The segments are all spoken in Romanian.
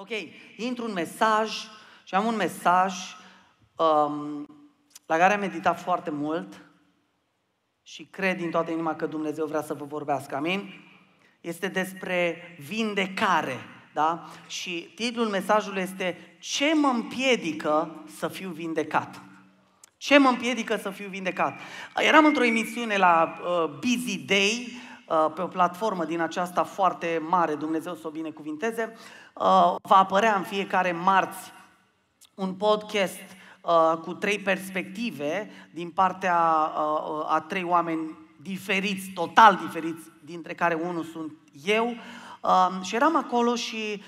Ok, intru un mesaj și am un mesaj um, la care am meditat foarte mult și cred din toată inima că Dumnezeu vrea să vă vorbească. Amin? Este despre vindecare. Da? Și titlul mesajului este Ce mă împiedică să fiu vindecat? Ce mă împiedică să fiu vindecat? Eram într-o emisiune la uh, Busy Day, uh, pe o platformă din aceasta foarte mare, Dumnezeu să o binecuvinteze. Uh, va apărea în fiecare marți un podcast uh, cu trei perspective din partea uh, a trei oameni diferiți, total diferiți, dintre care unul sunt eu. Uh, și eram acolo și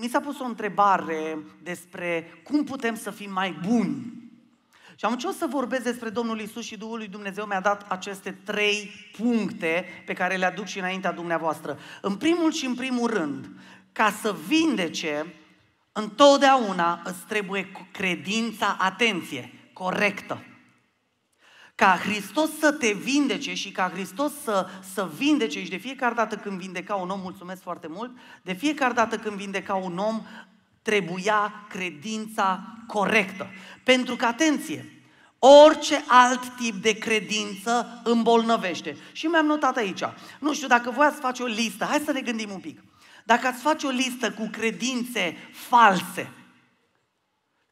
mi s-a pus o întrebare despre cum putem să fim mai buni. Și am început să vorbesc despre Domnul Isus și Duhul lui Dumnezeu mi-a dat aceste trei puncte pe care le aduc și înaintea dumneavoastră. În primul și în primul rând, ca să vindece, întotdeauna îți trebuie credința, atenție, corectă. Ca Hristos să te vindece și ca Hristos să, să vindece și de fiecare dată când vindeca un om, mulțumesc foarte mult, de fiecare dată când vindeca un om, trebuia credința corectă. Pentru că, atenție, Orice alt tip de credință îmbolnăvește. Și mi-am notat aici. Nu știu, dacă voi ați face o listă, hai să ne gândim un pic. Dacă ați face o listă cu credințe false,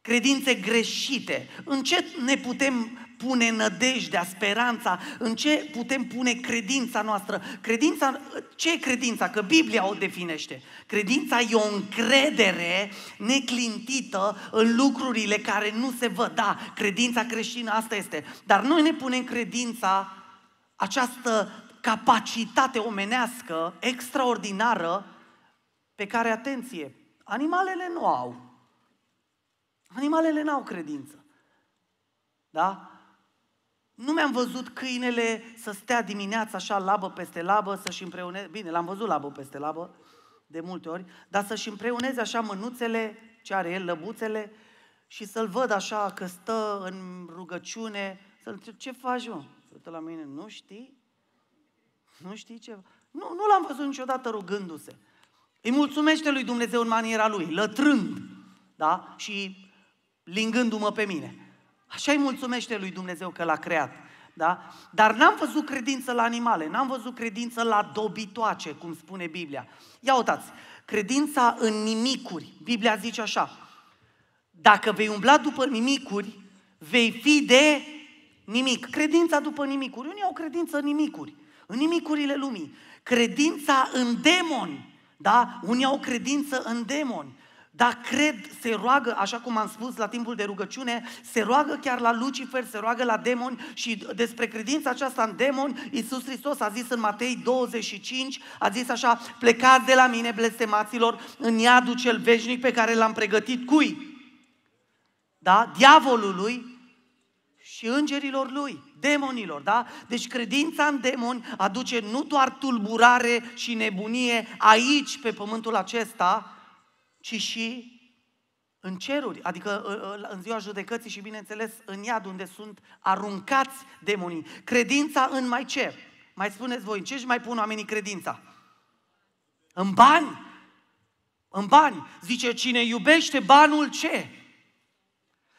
credințe greșite, în ce ne putem pune nădejdea, speranța, în ce putem pune credința noastră? Credința, ce e credința? Că Biblia o definește. Credința e o încredere neclintită în lucrurile care nu se văd. Da, credința creștină asta este. Dar noi ne punem credința, această capacitate omenească extraordinară pe care, atenție, animalele nu au. Animalele nu au credință. Da? Nu mi-am văzut câinele să stea dimineața așa labă peste labă, să-și împreuneze, bine, l-am văzut labă peste labă, de multe ori, dar să-și împreuneze așa mânuțele, ce are el, lăbuțele, și să-l văd așa că stă în rugăciune, să-l ce faci, mă? Să la mine, nu știi? Nu știi ce? Nu, nu l-am văzut niciodată rugându-se. Îi mulțumește lui Dumnezeu în maniera lui, lătrând, da? Și lingându-mă pe mine. Așa îi mulțumește lui Dumnezeu că l-a creat. Da? Dar n-am văzut credință la animale, n-am văzut credință la dobitoace, cum spune Biblia. Ia uitați, credința în nimicuri. Biblia zice așa, dacă vei umbla după nimicuri, vei fi de nimic. Credința după nimicuri. Unii au credință în nimicuri, în nimicurile lumii. Credința în demoni. Da? Unii au credință în demoni. Dar cred, se roagă, așa cum am spus la timpul de rugăciune, se roagă chiar la Lucifer, se roagă la demoni și despre credința aceasta în demoni, Iisus Hristos a zis în Matei 25, a zis așa, plecați de la mine, blestemaților, în iadul cel veșnic pe care l-am pregătit cui? Da? Diavolului și îngerilor lui, demonilor, da? Deci credința în demoni aduce nu doar tulburare și nebunie aici, pe pământul acesta, ci și în ceruri, adică ă, ă, în ziua judecății și, bineînțeles, în iad unde sunt aruncați demonii. Credința în mai ce? Mai spuneți voi, în ce își mai pun oamenii credința? În bani. În bani. Zice, cine iubește banul ce?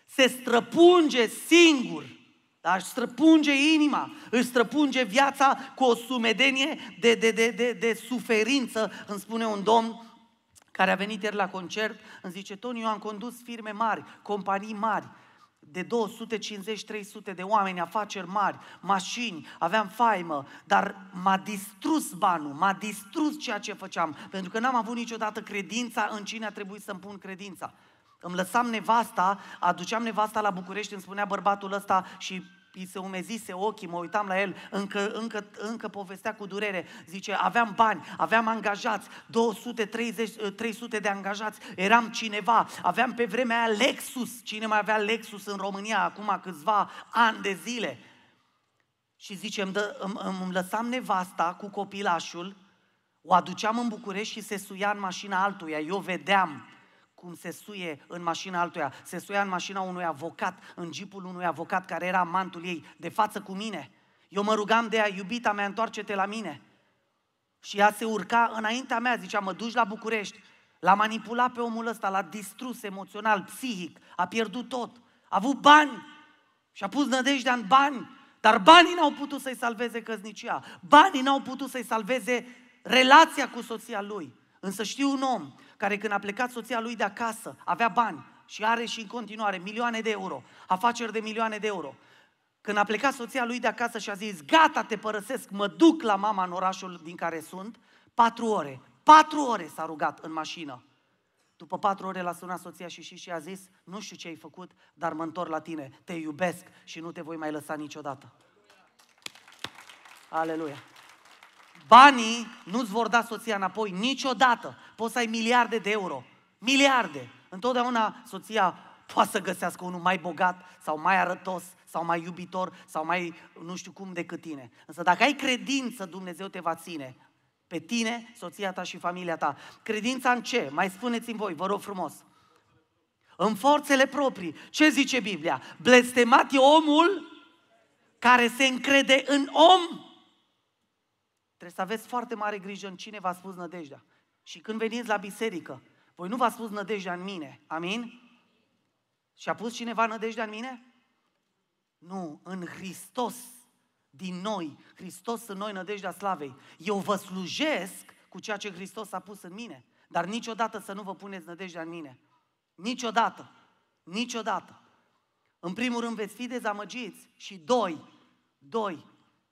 Se străpunge singur. Dar își străpunge inima, își străpunge viața cu o sumedenie de, de, de, de, de suferință, îmi spune un domn care a venit ieri la concert, îmi zice, Toni, eu am condus firme mari, companii mari, de 250-300 de oameni, afaceri mari, mașini, aveam faimă, dar m-a distrus banul, m-a distrus ceea ce făceam, pentru că n-am avut niciodată credința în cine a trebuit să-mi pun credința. Îmi lăsam nevasta, aduceam nevasta la București, îmi spunea bărbatul ăsta și îi se umezise ochii, mă uitam la el, încă, încă, încă povestea cu durere. Zice, aveam bani, aveam angajați, 230, 300 de angajați, eram cineva, aveam pe vremea aia Lexus, cine mai avea Lexus în România acum câțiva ani de zile. Și zice, îmi, dă, îmi, îmi lăsam nevasta cu copilașul, o aduceam în București și se suia în mașina altuia, eu vedeam cum se suie în mașina altuia, se suia în mașina unui avocat, în jeepul unui avocat care era amantul ei, de față cu mine. Eu mă rugam de ea, iubita mea, întoarce-te la mine. Și ea se urca înaintea mea, zicea, mă duci la București. L-a manipulat pe omul ăsta, l-a distrus emoțional, psihic, a pierdut tot. A avut bani și a pus nădejdea în bani, dar banii n-au putut să-i salveze căsnicia. Banii n-au putut să-i salveze relația cu soția lui. Însă știu un om care când a plecat soția lui de acasă, avea bani și are și în continuare milioane de euro, afaceri de milioane de euro. Când a plecat soția lui de acasă și a zis, gata, te părăsesc, mă duc la mama în orașul din care sunt, patru ore, patru ore s-a rugat în mașină. După patru ore l-a sunat soția și și, și a zis, nu știu ce ai făcut, dar mă întorc la tine, te iubesc și nu te voi mai lăsa niciodată. Aleluia! Banii nu-ți vor da soția înapoi niciodată. Poți să ai miliarde de euro. Miliarde. Întotdeauna soția poate să găsească unul mai bogat sau mai arătos sau mai iubitor sau mai nu știu cum decât tine. Însă dacă ai credință, Dumnezeu te va ține pe tine, soția ta și familia ta. Credința în ce? Mai spuneți-mi voi, vă rog frumos. În forțele proprii. Ce zice Biblia? Blestemat e omul care se încrede în om. Trebuie să aveți foarte mare grijă în cine v-a spus nădejdea. Și când veniți la biserică, voi nu v-a spus nădejdea în mine. Amin? Și a pus cineva nădejdea în mine? Nu, în Hristos din noi, Hristos în noi, nădejdea slavei. Eu vă slujesc cu ceea ce Hristos a pus în mine, dar niciodată să nu vă puneți nădejdea în mine. Niciodată. Niciodată. În primul rând veți fi dezamăgiți și doi, doi,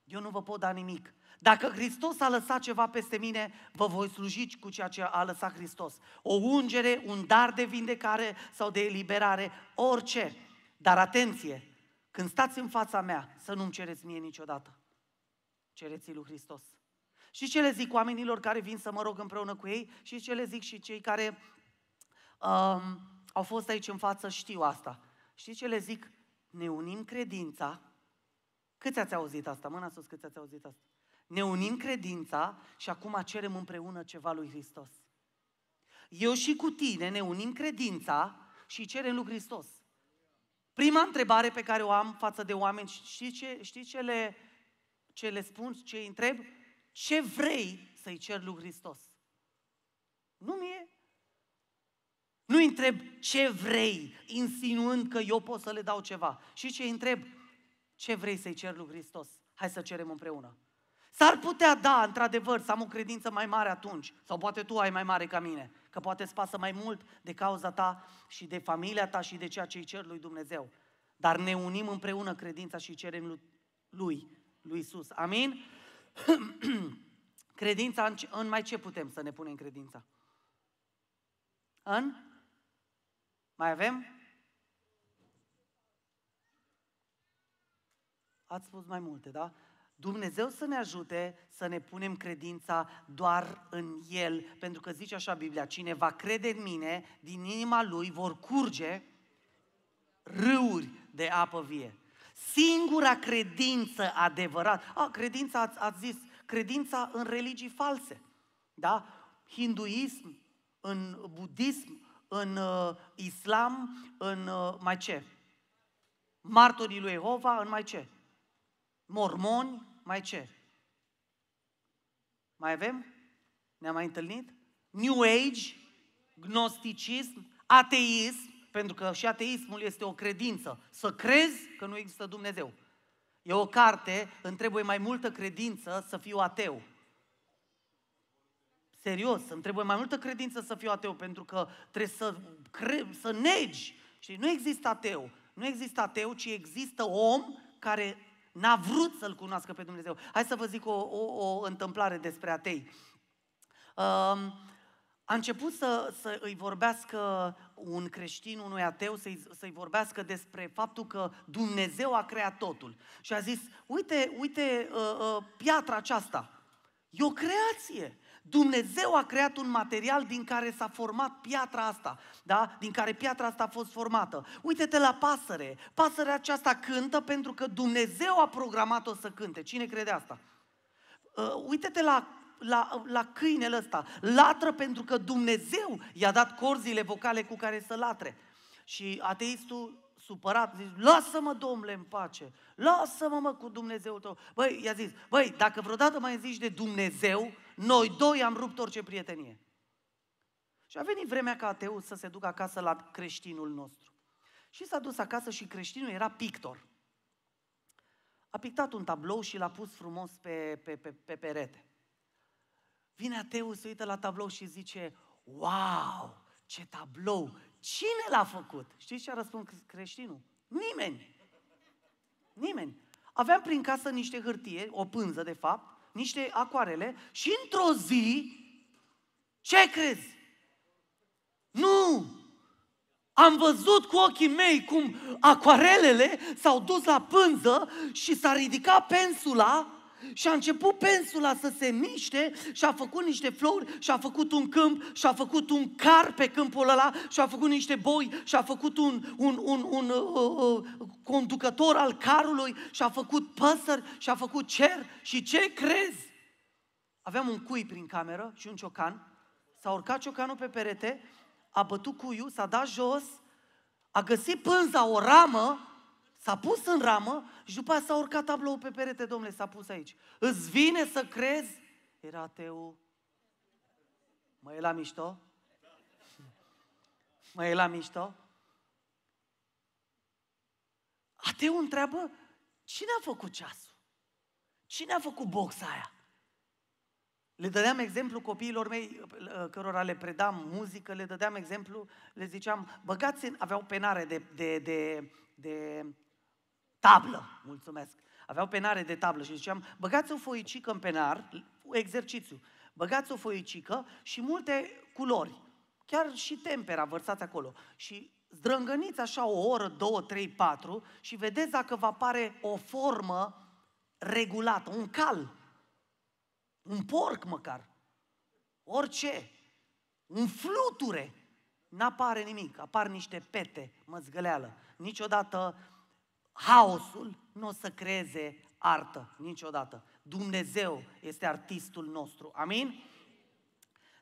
eu nu vă pot da nimic. Dacă Hristos a lăsat ceva peste mine, vă voi sluji cu ceea ce a lăsat Hristos. O ungere, un dar de vindecare sau de eliberare, orice. Dar atenție, când stați în fața mea, să nu-mi cereți mie niciodată. Cereți lui Hristos. Și ce le zic oamenilor care vin să mă rog împreună cu ei și ce le zic și cei care um, au fost aici în față știu asta. Știți ce le zic? Ne unim credința. Câți ați auzit asta? Mâna sus, câți ați auzit asta? Ne unim credința și acum cerem împreună ceva lui Hristos. Eu și cu tine ne unim credința și cerem lui Hristos. Prima întrebare pe care o am față de oameni, știi ce, știi ce, le, ce le spun, ce îi întreb? Ce vrei să-i cer lui Hristos? Nu mie. Nu întreb ce vrei, insinuând că eu pot să le dau ceva. Și ce îi întreb? Ce vrei să-i cer lui Hristos? Hai să cerem împreună. S-ar putea, da, într-adevăr, să am o credință mai mare atunci, sau poate tu ai mai mare ca mine, că poate îți pasă mai mult de cauza ta și de familia ta și de ceea ce îi cer lui Dumnezeu. Dar ne unim împreună credința și cerem lui, lui, lui Isus. Amin? credința, în, în mai ce putem să ne punem credința? În? Mai avem? Ați spus mai multe, da? Dumnezeu să ne ajute să ne punem credința doar în El, pentru că zice așa Biblia, cine va crede în mine, din inima lui vor curge râuri de apă vie. Singura credință adevărată, a, credința, ați, ați zis, credința în religii false, da? Hinduism, în budism, în uh, islam, în uh, mai ce? Martorii lui Jehova, în mai ce? mormoni, mai ce? Mai avem? Ne-am mai întâlnit? New Age, gnosticism, ateism, pentru că și ateismul este o credință. Să crezi că nu există Dumnezeu. E o carte, îmi trebuie mai multă credință să fiu ateu. Serios, îmi trebuie mai multă credință să fiu ateu, pentru că trebuie să, cre- să negi. Și nu există ateu. Nu există ateu, ci există om care N-a vrut să-L cunoască pe Dumnezeu. Hai să vă zic o, o, o întâmplare despre atei. Um, a început să, să îi vorbească un creștin, unui ateu, să-i, să-i vorbească despre faptul că Dumnezeu a creat totul. Și a zis, uite, uite uh, uh, piatra aceasta, e o creație. Dumnezeu a creat un material din care s-a format piatra asta, da? Din care piatra asta a fost formată. Uite-te la pasăre. Pasărea aceasta cântă pentru că Dumnezeu a programat-o să cânte. Cine crede asta? Uh, uite-te la la, la câinele ăsta. Latră pentru că Dumnezeu i-a dat corzile vocale cu care să latre. Și ateistul supărat, zice, lasă-mă, domnule, în pace, lasă-mă, mă, cu Dumnezeu tău. Băi, i-a zis, băi, dacă vreodată mai zici de Dumnezeu, noi doi am rupt orice prietenie. Și a venit vremea ca ateu să se ducă acasă la creștinul nostru. Și s-a dus acasă și creștinul era pictor. A pictat un tablou și l-a pus frumos pe, pe, pe, pe perete. Vine ateul, se uită la tablou și zice, wow, ce tablou, cine l-a făcut? Știți ce a răspuns creștinul? Nimeni. Nimeni. Aveam prin casă niște hârtie, o pânză de fapt, niște acoarele și într-o zi, ce crezi? Nu! Am văzut cu ochii mei cum acoarelele s-au dus la pânză și s-a ridicat pensula și a început pensula să se miște și a făcut niște flori și a făcut un câmp și a făcut un car pe câmpul ăla și a făcut niște boi și a făcut un, un, un, un uh, uh, conducător al carului și a făcut păsări și a făcut cer și ce crezi? Aveam un cui prin cameră și un ciocan, s-a urcat ciocanul pe perete, a bătut cuiul, s-a dat jos, a găsit pânza, o ramă S-a pus în ramă și după aceea s-a urcat tablou pe perete, domnule, s-a pus aici. Îți vine să crezi? Era ateu. Mă e la mișto? Mă e la mișto? Ateu întreabă, cine a făcut ceasul? Cine a făcut boxa aia? Le dădeam exemplu copiilor mei, cărora le predam muzică, le dădeam exemplu, le ziceam, băgați în, aveau penare de, de, de, de tablă, mulțumesc. Aveau penare de tablă și ziceam, băgați o foicică în penar, exercițiu, băgați o foicică și multe culori, chiar și tempera vărsați acolo. Și zdrângăniți așa o oră, două, trei, patru și vedeți dacă vă apare o formă regulată, un cal, un porc măcar, orice, un fluture, n-apare nimic, apar niște pete, măzgăleală. Niciodată haosul nu o să creeze artă niciodată. Dumnezeu este artistul nostru. Amin?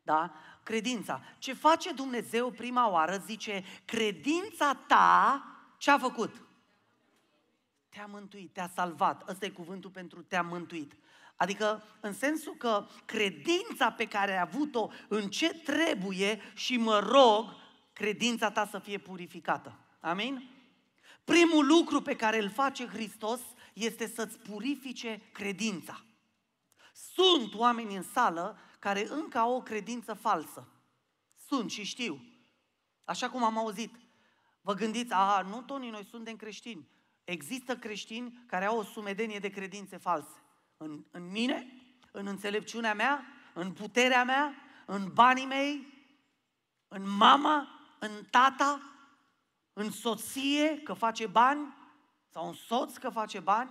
Da? Credința. Ce face Dumnezeu prima oară, zice, credința ta ce a făcut? Te-a mântuit, te-a salvat. Ăsta e cuvântul pentru te-a mântuit. Adică în sensul că credința pe care ai avut-o în ce trebuie și mă rog, credința ta să fie purificată. Amin? Primul lucru pe care îl face Hristos este să-ți purifice credința. Sunt oameni în sală care încă au o credință falsă. Sunt și știu. Așa cum am auzit. Vă gândiți, a, nu, Toni, noi suntem creștini. Există creștini care au o sumedenie de credințe false. În, în mine, în înțelepciunea mea, în puterea mea, în banii mei, în mama, în tata, în soție că face bani sau în soț că face bani.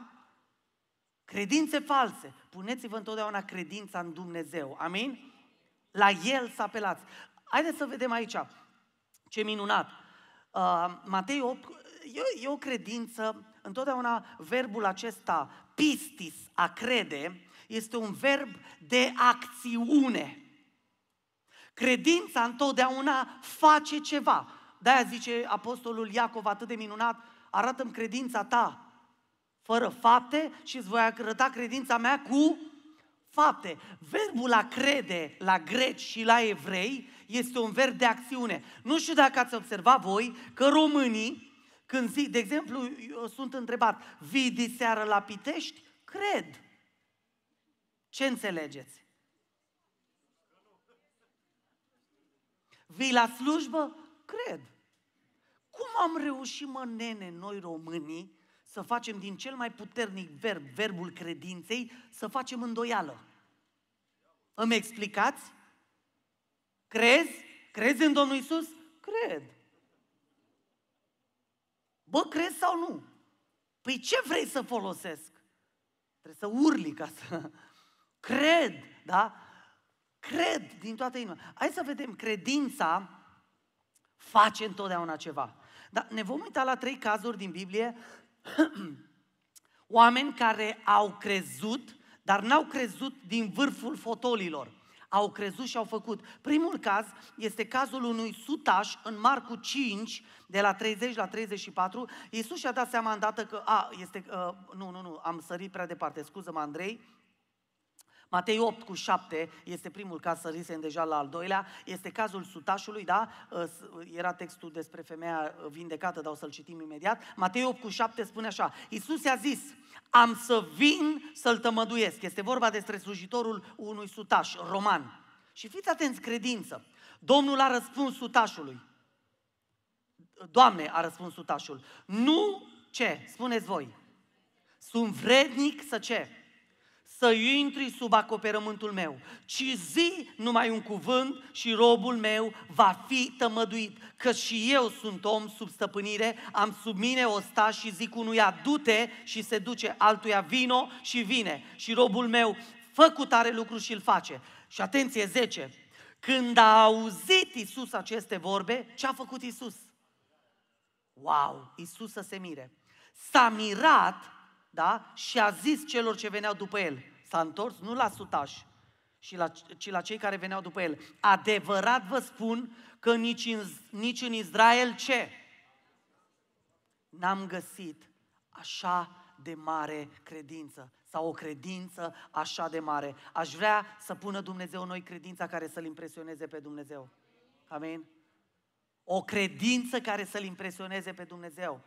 Credințe false. Puneți-vă întotdeauna credința în Dumnezeu. Amin? La El să apelați. Haideți să vedem aici ce minunat. Uh, Matei 8, e, e o credință, întotdeauna verbul acesta, pistis, a crede, este un verb de acțiune. Credința întotdeauna face ceva. De-aia zice apostolul Iacov atât de minunat, arată-mi credința ta fără fapte și îți voi arăta credința mea cu fapte. Verbul a crede la greci și la evrei este un verb de acțiune. Nu știu dacă ați observat voi că românii, când zic, de exemplu, eu sunt întrebat, vii de seară la Pitești? Cred. Ce înțelegeți? Vii la slujbă? Cred. Cum am reușit, mă, nene, noi românii, să facem din cel mai puternic verb, verbul credinței, să facem îndoială? Îmi explicați? Crezi? Crezi în Domnul Isus? Cred. Bă, crezi sau nu? Păi ce vrei să folosesc? Trebuie să urli ca să... Cred, da? Cred din toată inima. Hai să vedem, credința face întotdeauna ceva. Dar ne vom uita la trei cazuri din Biblie, oameni care au crezut, dar n-au crezut din vârful fotolilor. Au crezut și au făcut. Primul caz este cazul unui sutaș în Marcu 5, de la 30 la 34. Iisus și-a dat seama îndată că, a, este, uh, nu, nu, nu, am sărit prea departe, scuză-mă Andrei, Matei 8 cu 7 este primul caz, să sărisem deja la al doilea, este cazul sutașului, da? Ă, era textul despre femeia vindecată, dar o să-l citim imediat. Matei 8 cu 7 spune așa, Iisus i-a zis, am să vin să-l tămăduiesc. Este vorba despre slujitorul unui sutaș roman. Și fiți atenți, credință. Domnul a răspuns sutașului. Doamne, a răspuns sutașul. Nu ce? Spuneți voi. Sunt vrednic să ce? Să intri sub acoperământul meu, ci zi numai un cuvânt și robul meu va fi tămăduit, că și eu sunt om sub stăpânire, am sub mine o sta și zic unuia, du-te și se duce, altuia vino și vine. Și robul meu, fă cu tare lucru și îl face. Și atenție, 10. Când a auzit Isus aceste vorbe, ce a făcut Isus? Wow, Isus să se mire. S-a mirat, da? Și a zis celor ce veneau după el. S-a întors nu la sutaș, ci la, ci la cei care veneau după el. Adevărat vă spun că nici în, nici în Israel ce? N-am găsit așa de mare credință sau o credință așa de mare. Aș vrea să pună Dumnezeu noi credința care să-L impresioneze pe Dumnezeu. Amin? O credință care să-L impresioneze pe Dumnezeu.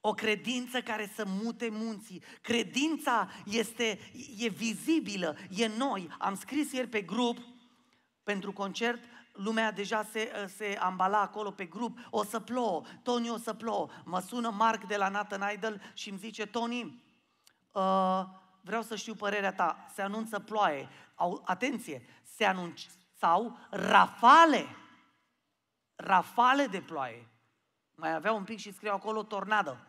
O credință care să mute munții. Credința este, e vizibilă, e noi. Am scris ieri pe grup, pentru concert, lumea deja se, se ambala acolo pe grup, o să plouă, Tony o să plouă. Mă sună Mark de la Nathan Idol și îmi zice, Tony, uh, vreau să știu părerea ta, se anunță ploaie. Au, atenție, se anunțau rafale, rafale de ploaie. Mai avea un pic și scriu acolo tornadă.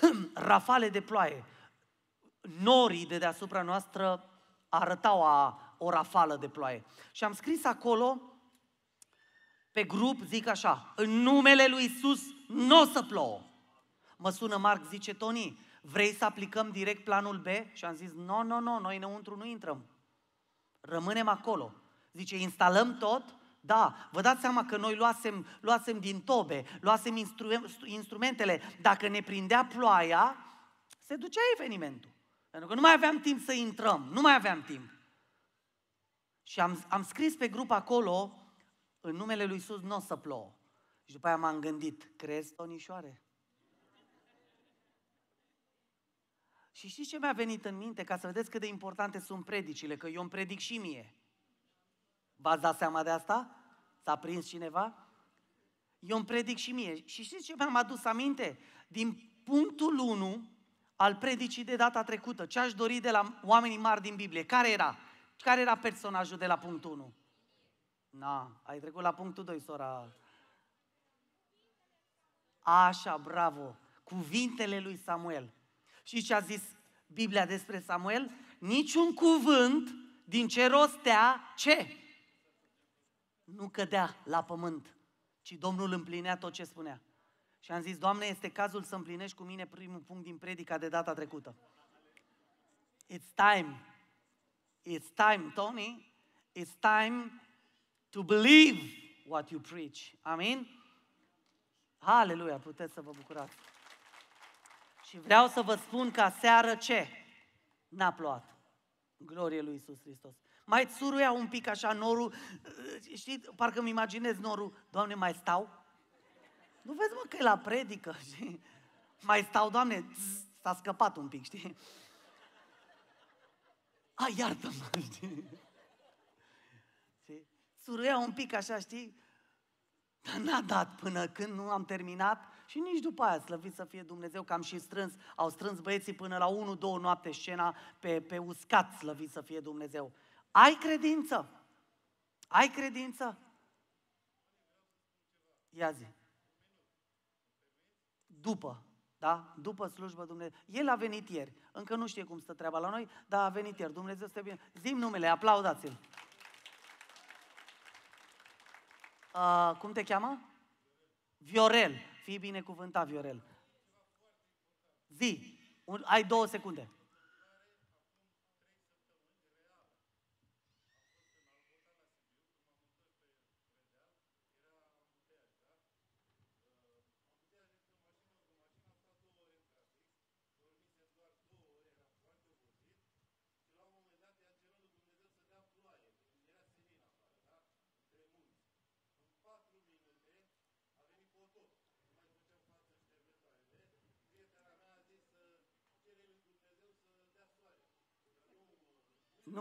rafale de ploaie. Norii de deasupra noastră arătau a, o rafală de ploaie. Și am scris acolo, pe grup, zic așa, în numele lui Isus nu o să plouă. Mă sună Marc, zice Toni, vrei să aplicăm direct planul B? Și am zis, nu, no, nu, no, nu, no, noi înăuntru nu intrăm. Rămânem acolo. Zice, instalăm tot? Da, vă dați seama că noi luasem, luasem din tobe, luasem instru- instrumentele. Dacă ne prindea ploaia, se ducea evenimentul. Pentru că nu mai aveam timp să intrăm, nu mai aveam timp. Și am, am scris pe grup acolo, în numele lui Iisus nu o să plouă. Și după aia m-am gândit, crezi, Tonișoare? Și știți ce mi-a venit în minte? Ca să vedeți cât de importante sunt predicile, că eu îmi predic și mie. V-ați dat seama de asta? S-a prins cineva? Eu îmi predic și mie. Și știți ce mi-am adus aminte? Din punctul 1 al predicii de data trecută, ce aș dori de la oamenii mari din Biblie, care era? Care era personajul de la punctul 1? Na, ai trecut la punctul 2, sora. Așa, bravo. Cuvintele lui Samuel. Și ce a zis Biblia despre Samuel? Niciun cuvânt din ce rostea, ce? Nu cădea la pământ, ci Domnul împlinea tot ce spunea. Și am zis, Doamne, este cazul să împlinești cu mine primul punct din predica de data trecută. It's time. It's time, Tony. It's time to believe what you preach. Amin? Aleluia, puteți să vă bucurați. Și vreau să vă spun ca seară ce? N-a plouat. Glorie lui Isus Hristos. Mai țuruia un pic așa norul, știi, parcă îmi imaginez norul, Doamne, mai stau? Nu vezi, mă, că e la predică, știi? Mai stau, Doamne, s-a scăpat un pic, știi? A, iartă-mă, știi? știi? Țuruia un pic așa, știi? Dar n-a dat până când nu am terminat și nici după aia, slăvit să fie Dumnezeu, că am și strâns, au strâns băieții până la 1-2 noapte scena pe, pe uscat, slăvit să fie Dumnezeu. Ai credință? Ai credință? Ia zi. După, da? După slujbă Dumnezeu. El a venit ieri. Încă nu știe cum stă treaba la noi, dar a venit ieri. Dumnezeu să bine. Zim numele, aplaudați-l. Uh, cum te cheamă? Viorel. Fii binecuvântat, Viorel. Zi. Un, ai două secunde.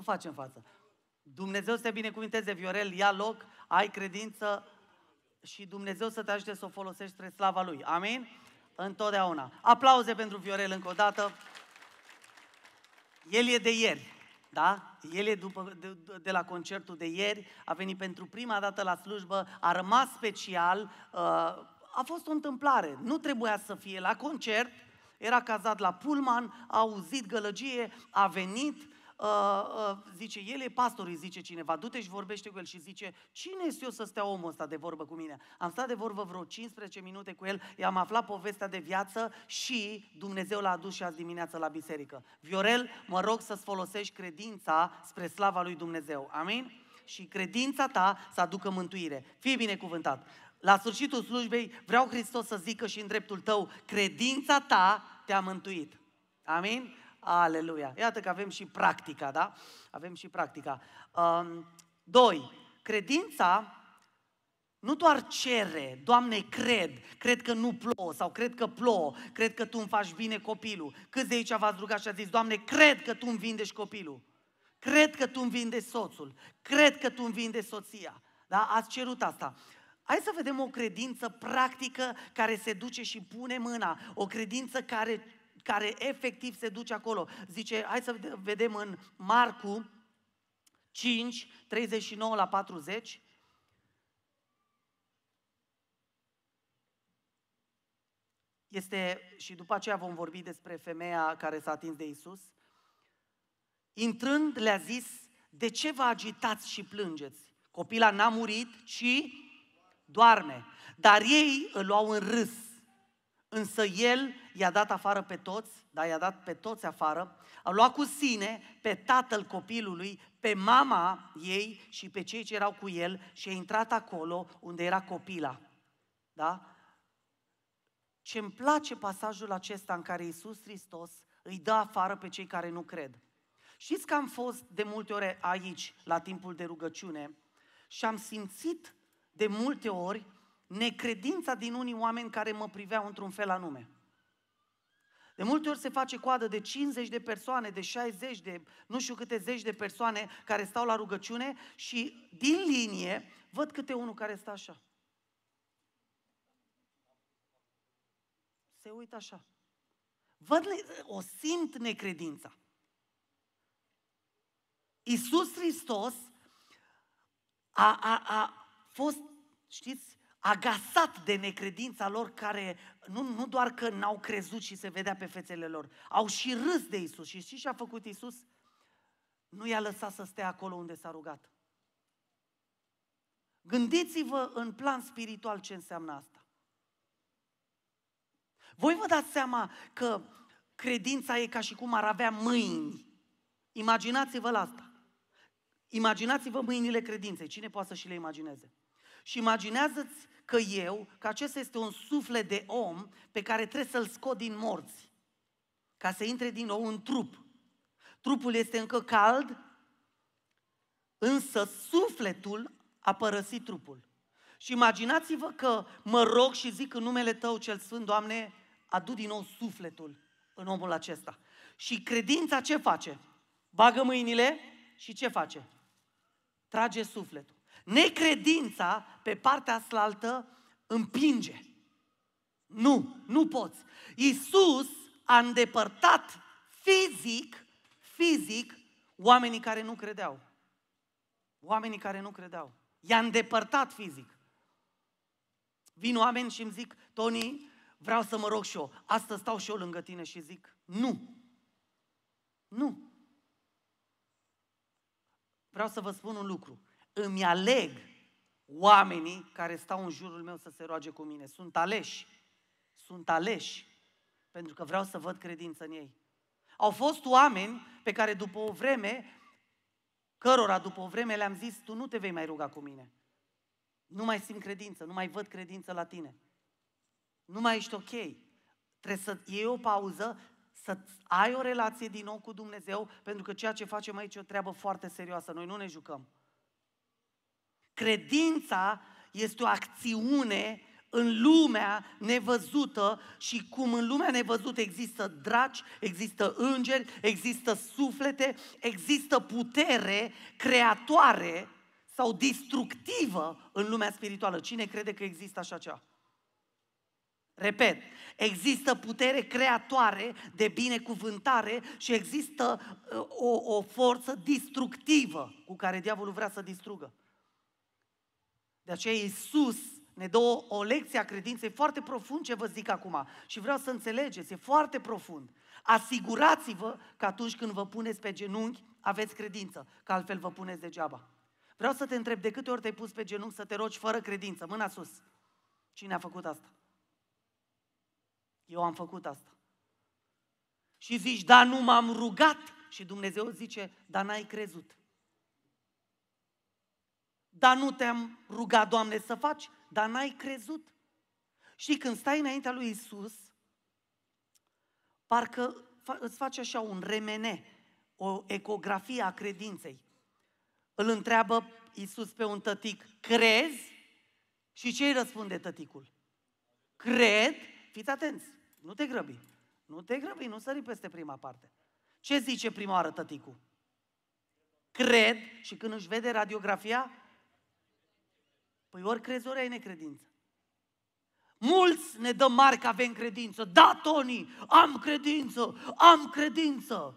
Nu facem față. Dumnezeu să te binecuvinteze, Viorel, ia loc, ai credință și Dumnezeu să te ajute să o folosești spre slava Lui. Amin? Întotdeauna. Aplauze pentru Viorel încă o dată. El e de ieri, da? El e după, de, de la concertul de ieri, a venit pentru prima dată la slujbă, a rămas special, uh, a fost o întâmplare. Nu trebuia să fie la concert, era cazat la Pullman, a auzit gălăgie, a venit, uh, uh, zice, el e pastor, îi zice cineva, du-te și vorbește cu el și zice, cine este eu să stea omul ăsta de vorbă cu mine? Am stat de vorbă vreo 15 minute cu el, i-am aflat povestea de viață și Dumnezeu l-a adus și azi dimineață la biserică. Viorel, mă rog să-ți folosești credința spre slava lui Dumnezeu. Amin? Și credința ta să aducă mântuire. Fii binecuvântat. La sfârșitul slujbei vreau Hristos să zică și în dreptul tău, credința ta te-a mântuit. Amin? Aleluia! Iată că avem și practica, da? Avem și practica. Um, doi, credința nu doar cere, Doamne, cred, cred că nu plouă sau cred că plouă, cred că Tu îmi faci bine copilul. Câți de aici v-ați rugat și ați zis, Doamne, cred că Tu îmi vindești copilul. Cred că Tu îmi vindești soțul. Cred că Tu îmi vindești soția. Da? Ați cerut asta. Hai să vedem o credință practică care se duce și pune mâna. O credință care care efectiv se duce acolo. Zice, hai să vedem în Marcu 5, 39 la 40. Este, și după aceea vom vorbi despre femeia care s-a atins de Isus. Intrând, le-a zis, de ce vă agitați și plângeți? Copila n-a murit, ci doarme. Dar ei îl luau în râs. Însă el i-a dat afară pe toți, da, i-a dat pe toți afară, a luat cu sine pe tatăl copilului, pe mama ei și pe cei ce erau cu el și a intrat acolo unde era copila. Da? Ce îmi place pasajul acesta în care Iisus Hristos îi dă afară pe cei care nu cred. Știți că am fost de multe ori aici, la timpul de rugăciune, și am simțit de multe ori necredința din unii oameni care mă priveau într-un fel anume. De multe ori se face coadă de 50 de persoane, de 60, de nu știu câte zeci de persoane care stau la rugăciune și din linie văd câte unul care stă așa. Se uită așa. Văd, o simt necredința. Iisus Hristos a, a, a fost, știți, agasat de necredința lor care nu, nu doar că n-au crezut și se vedea pe fețele lor, au și râs de Isus. Și știți ce a făcut Isus? Nu i-a lăsat să stea acolo unde s-a rugat. Gândiți-vă în plan spiritual ce înseamnă asta. Voi vă dați seama că credința e ca și cum ar avea mâini. Imaginați-vă la asta. Imaginați-vă mâinile credinței. Cine poate să și le imagineze? Și imaginează-ți că eu, că acesta este un suflet de om pe care trebuie să-l scot din morți, ca să intre din nou în trup. Trupul este încă cald, însă sufletul a părăsit trupul. Și imaginați-vă că mă rog și zic în numele Tău cel Sfânt, Doamne, adu din nou sufletul în omul acesta. Și credința ce face? Bagă mâinile și ce face? Trage sufletul. Necredința pe partea slaltă împinge. Nu, nu poți. Iisus a îndepărtat fizic, fizic, oamenii care nu credeau. Oamenii care nu credeau. I-a îndepărtat fizic. Vin oameni și îmi zic, Tony, vreau să mă rog și eu. Astăzi stau și eu lângă tine și zic, nu. Nu. Vreau să vă spun un lucru îmi aleg oamenii care stau în jurul meu să se roage cu mine. Sunt aleși. Sunt aleși. Pentru că vreau să văd credință în ei. Au fost oameni pe care după o vreme, cărora după o vreme le-am zis, tu nu te vei mai ruga cu mine. Nu mai simt credință, nu mai văd credință la tine. Nu mai ești ok. Trebuie să iei o pauză, să ai o relație din nou cu Dumnezeu, pentru că ceea ce facem aici e o treabă foarte serioasă. Noi nu ne jucăm. Credința este o acțiune în lumea nevăzută și cum în lumea nevăzută există dragi, există îngeri, există suflete, există putere creatoare sau destructivă în lumea spirituală. Cine crede că există așa ceva? Repet, există putere creatoare de binecuvântare și există uh, o, o forță destructivă cu care diavolul vrea să distrugă. De aceea Iisus ne dă o, o lecție a credinței foarte profund ce vă zic acum și vreau să înțelegeți, e foarte profund. Asigurați-vă că atunci când vă puneți pe genunchi, aveți credință, că altfel vă puneți degeaba. Vreau să te întreb, de câte ori te-ai pus pe genunchi să te rogi fără credință? Mâna sus. Cine a făcut asta? Eu am făcut asta. Și zici, da, nu m-am rugat. Și Dumnezeu zice, dar n-ai crezut. Dar nu te-am rugat, Doamne, să faci, dar n-ai crezut. Și când stai înaintea lui Isus, parcă îți face așa un remene, o ecografie a credinței. Îl întreabă Isus pe un tătic, crezi? Și ce îi răspunde tăticul? Cred, fiți atenți, nu te grăbi, nu te grăbi, nu sări peste prima parte. Ce zice prima oară tăticul? Cred și când își vede radiografia, Păi ori crezi, ori ai necredință. Mulți ne dăm mari că avem credință. Da, Tony, am credință, am credință.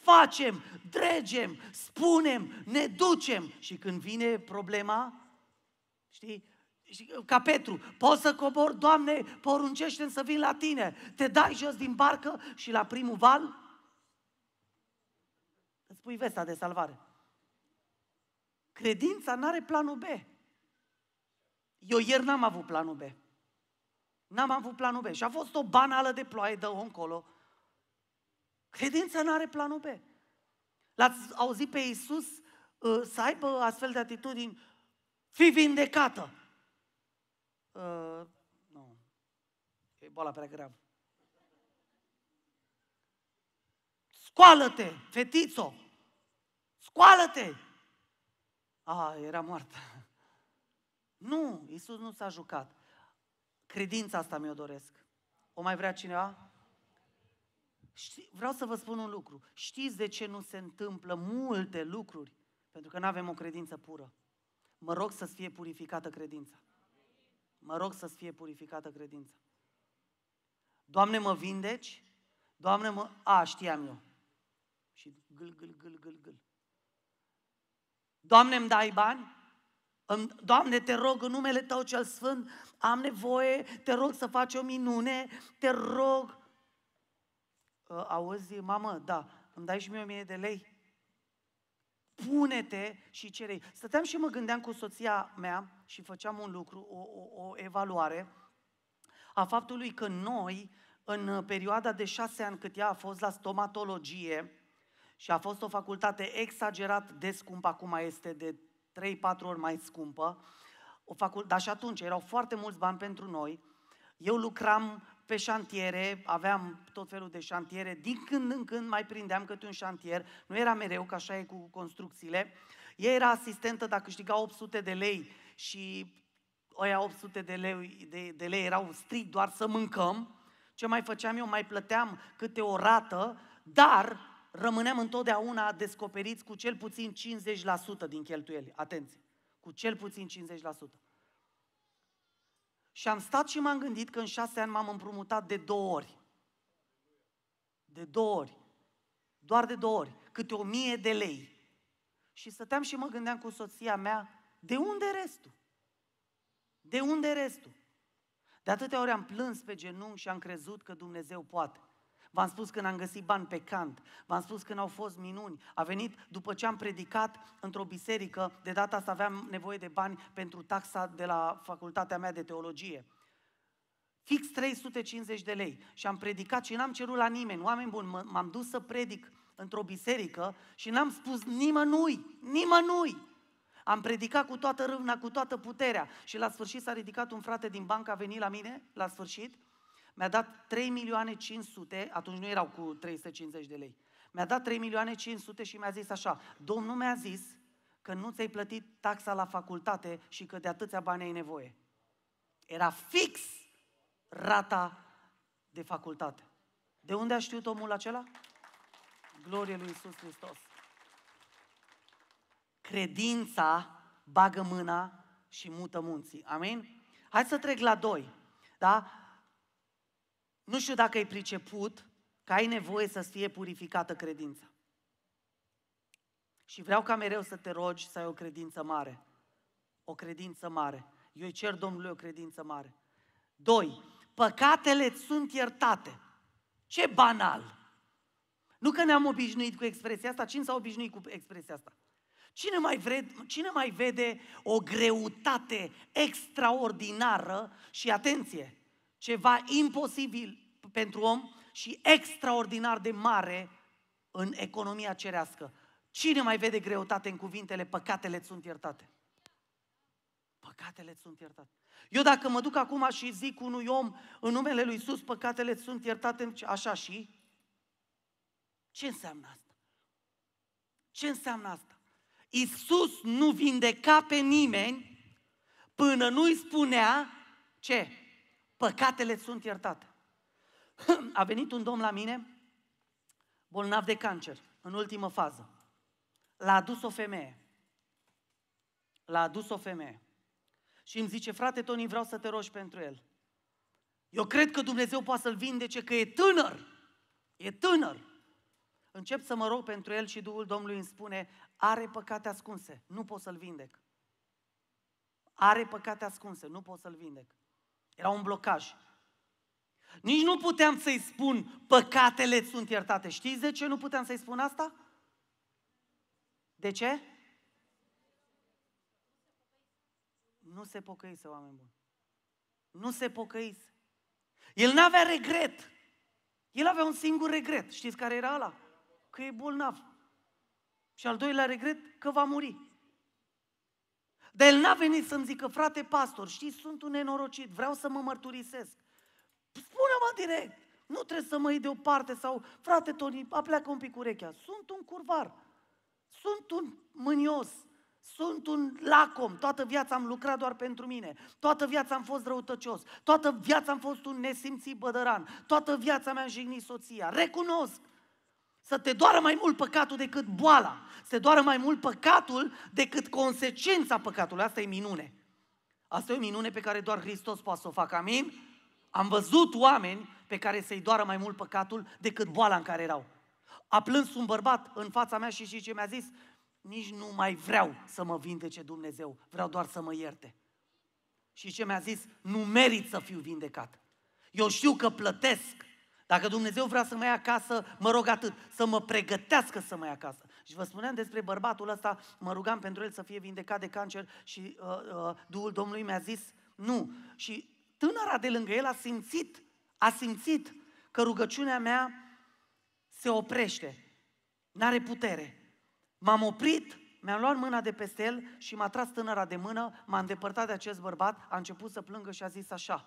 Facem, dregem, spunem, ne ducem. Și când vine problema, știi, ca Petru, poți să cobor, Doamne, poruncește să vin la tine. Te dai jos din barcă și la primul val îți pui vesta de salvare. Credința nu are planul B. Eu ieri n-am avut planul B. N-am avut planul B. Și a fost o banală de ploaie de încolo. Credința nu are planul B. L-ați auzit pe Iisus uh, să aibă astfel de atitudini, fi vindecată. Uh, nu. E boala prea gravă. Scoală-te, fetițo! Scoală-te! A, era moartă. Nu, Isus nu s-a jucat. Credința asta mi-o doresc. O mai vrea cineva? Ști, vreau să vă spun un lucru. Știți de ce nu se întâmplă multe lucruri? Pentru că nu avem o credință pură. Mă rog să-ți fie purificată credința. Mă rog să-ți fie purificată credința. Doamne, mă vindeci? Doamne, mă... A, știam eu. Și gâl, gâl, gâl, gâl, gâl. Doamne, îmi dai bani? Doamne, te rog în numele Tău cel Sfânt, am nevoie, te rog să faci o minune, te rog. Ă, auzi, mamă, da, îmi dai și mie o mie de lei? Pune-te și cere Stăteam și mă gândeam cu soția mea și făceam un lucru, o, o, o evaluare a faptului că noi, în perioada de șase ani cât ea a fost la stomatologie, și a fost o facultate exagerat de scumpă, acum este de 3-4 ori mai scumpă, o facul... dar și atunci erau foarte mulți bani pentru noi. Eu lucram pe șantiere, aveam tot felul de șantiere, din când în când mai prindeam câte un șantier, nu era mereu, că așa e cu construcțiile. Ea era asistentă, dacă câștiga 800 de lei și oia 800 de lei, de, de lei erau strict doar să mâncăm, ce mai făceam eu? Mai plăteam câte o rată, dar rămâneam întotdeauna descoperiți cu cel puțin 50% din cheltuieli. Atenție! Cu cel puțin 50%. Și am stat și m-am gândit că în șase ani m-am împrumutat de două ori. De două ori. Doar de două ori. Câte o mie de lei. Și stăteam și mă gândeam cu soția mea, de unde restul? De unde restul? De atâtea ori am plâns pe genunchi și am crezut că Dumnezeu poate. V-am spus când am găsit bani pe cant, v-am spus când au fost minuni. A venit după ce am predicat într-o biserică, de data asta aveam nevoie de bani pentru taxa de la facultatea mea de teologie. Fix 350 de lei. Și am predicat și n-am cerut la nimeni. Oameni buni, m-am dus să predic într-o biserică și n-am spus nimănui, nimănui. Am predicat cu toată râvna, cu toată puterea. Și la sfârșit s-a ridicat un frate din bancă, a venit la mine, la sfârșit, mi-a dat 3 milioane 500, atunci nu erau cu 350 de lei. Mi-a dat 3 milioane 500 și mi-a zis așa, Domnul mi-a zis că nu ți-ai plătit taxa la facultate și că de atâția bani ai nevoie. Era fix rata de facultate. De unde a știut omul acela? Glorie lui Isus Hristos. Credința bagă mâna și mută munții. Amin? Hai să trec la doi. Da? Nu știu dacă ai priceput că ai nevoie să fie purificată credința. Și vreau ca mereu să te rogi să ai o credință mare. O credință mare. Eu îi cer Domnului o credință mare. Doi, păcatele sunt iertate. Ce banal! Nu că ne-am obișnuit cu expresia asta, cine s-a obișnuit cu expresia asta? Cine mai, vede, cine mai vede o greutate extraordinară și, atenție, ceva imposibil pentru om și extraordinar de mare în economia cerească? Cine mai vede greutate în cuvintele, păcatele sunt iertate? Păcatele sunt iertate. Eu dacă mă duc acum și zic unui om în numele lui Iisus, păcatele sunt iertate, așa și? Ce înseamnă asta? Ce înseamnă asta? Iisus nu vindeca pe nimeni până nu-i spunea ce? Păcatele sunt iertate. A venit un domn la mine, bolnav de cancer, în ultimă fază. L-a adus o femeie. L-a adus o femeie. Și îmi zice, frate Toni, vreau să te rogi pentru el. Eu cred că Dumnezeu poate să-l vindece, că e tânăr. E tânăr. Încep să mă rog pentru el și Duhul Domnului îmi spune, are păcate ascunse, nu pot să-l vindec. Are păcate ascunse, nu pot să-l vindec. Era un blocaj. Nici nu puteam să-i spun, păcatele sunt iertate. Știți de ce nu puteam să-i spun asta? De ce? Nu se pocăise, oameni buni. Nu se pocăise. El n-avea regret. El avea un singur regret. Știți care era ăla? Că e bolnav. Și al doilea regret, că va muri. Dar el n-a venit să-mi zică, frate pastor, știți, sunt un nenorocit, vreau să mă mărturisesc. Spune-mă direct, nu trebuie să mă iei deoparte sau, frate Toni, apleacă un pic urechea. Sunt un curvar, sunt un mânios, sunt un lacom, toată viața am lucrat doar pentru mine, toată viața am fost răutăcios, toată viața am fost un nesimțit bădăran, toată viața mea am jignit soția, recunosc. Să te doară mai mult păcatul decât boala, să te doară mai mult păcatul decât consecința păcatului. Asta e minune. Asta e o minune pe care doar Hristos poate să o facă, amin? Am văzut oameni pe care să-i doară mai mult păcatul decât boala în care erau. A plâns un bărbat în fața mea și și ce mi-a zis? Nici nu mai vreau să mă vindece Dumnezeu, vreau doar să mă ierte. Și ce mi-a zis? Nu merit să fiu vindecat. Eu știu că plătesc. Dacă Dumnezeu vrea să mă ia acasă, mă rog atât, să mă pregătească să mă ia acasă. Și vă spuneam despre bărbatul ăsta, mă rugam pentru el să fie vindecat de cancer și uh, uh, Duhul Domnului mi-a zis nu. Și tânăra de lângă el a simțit, a simțit că rugăciunea mea se oprește, n-are putere. M-am oprit, mi-am luat mâna de peste el și m-a tras tânăra de mână, m-a îndepărtat de acest bărbat, a început să plângă și a zis așa,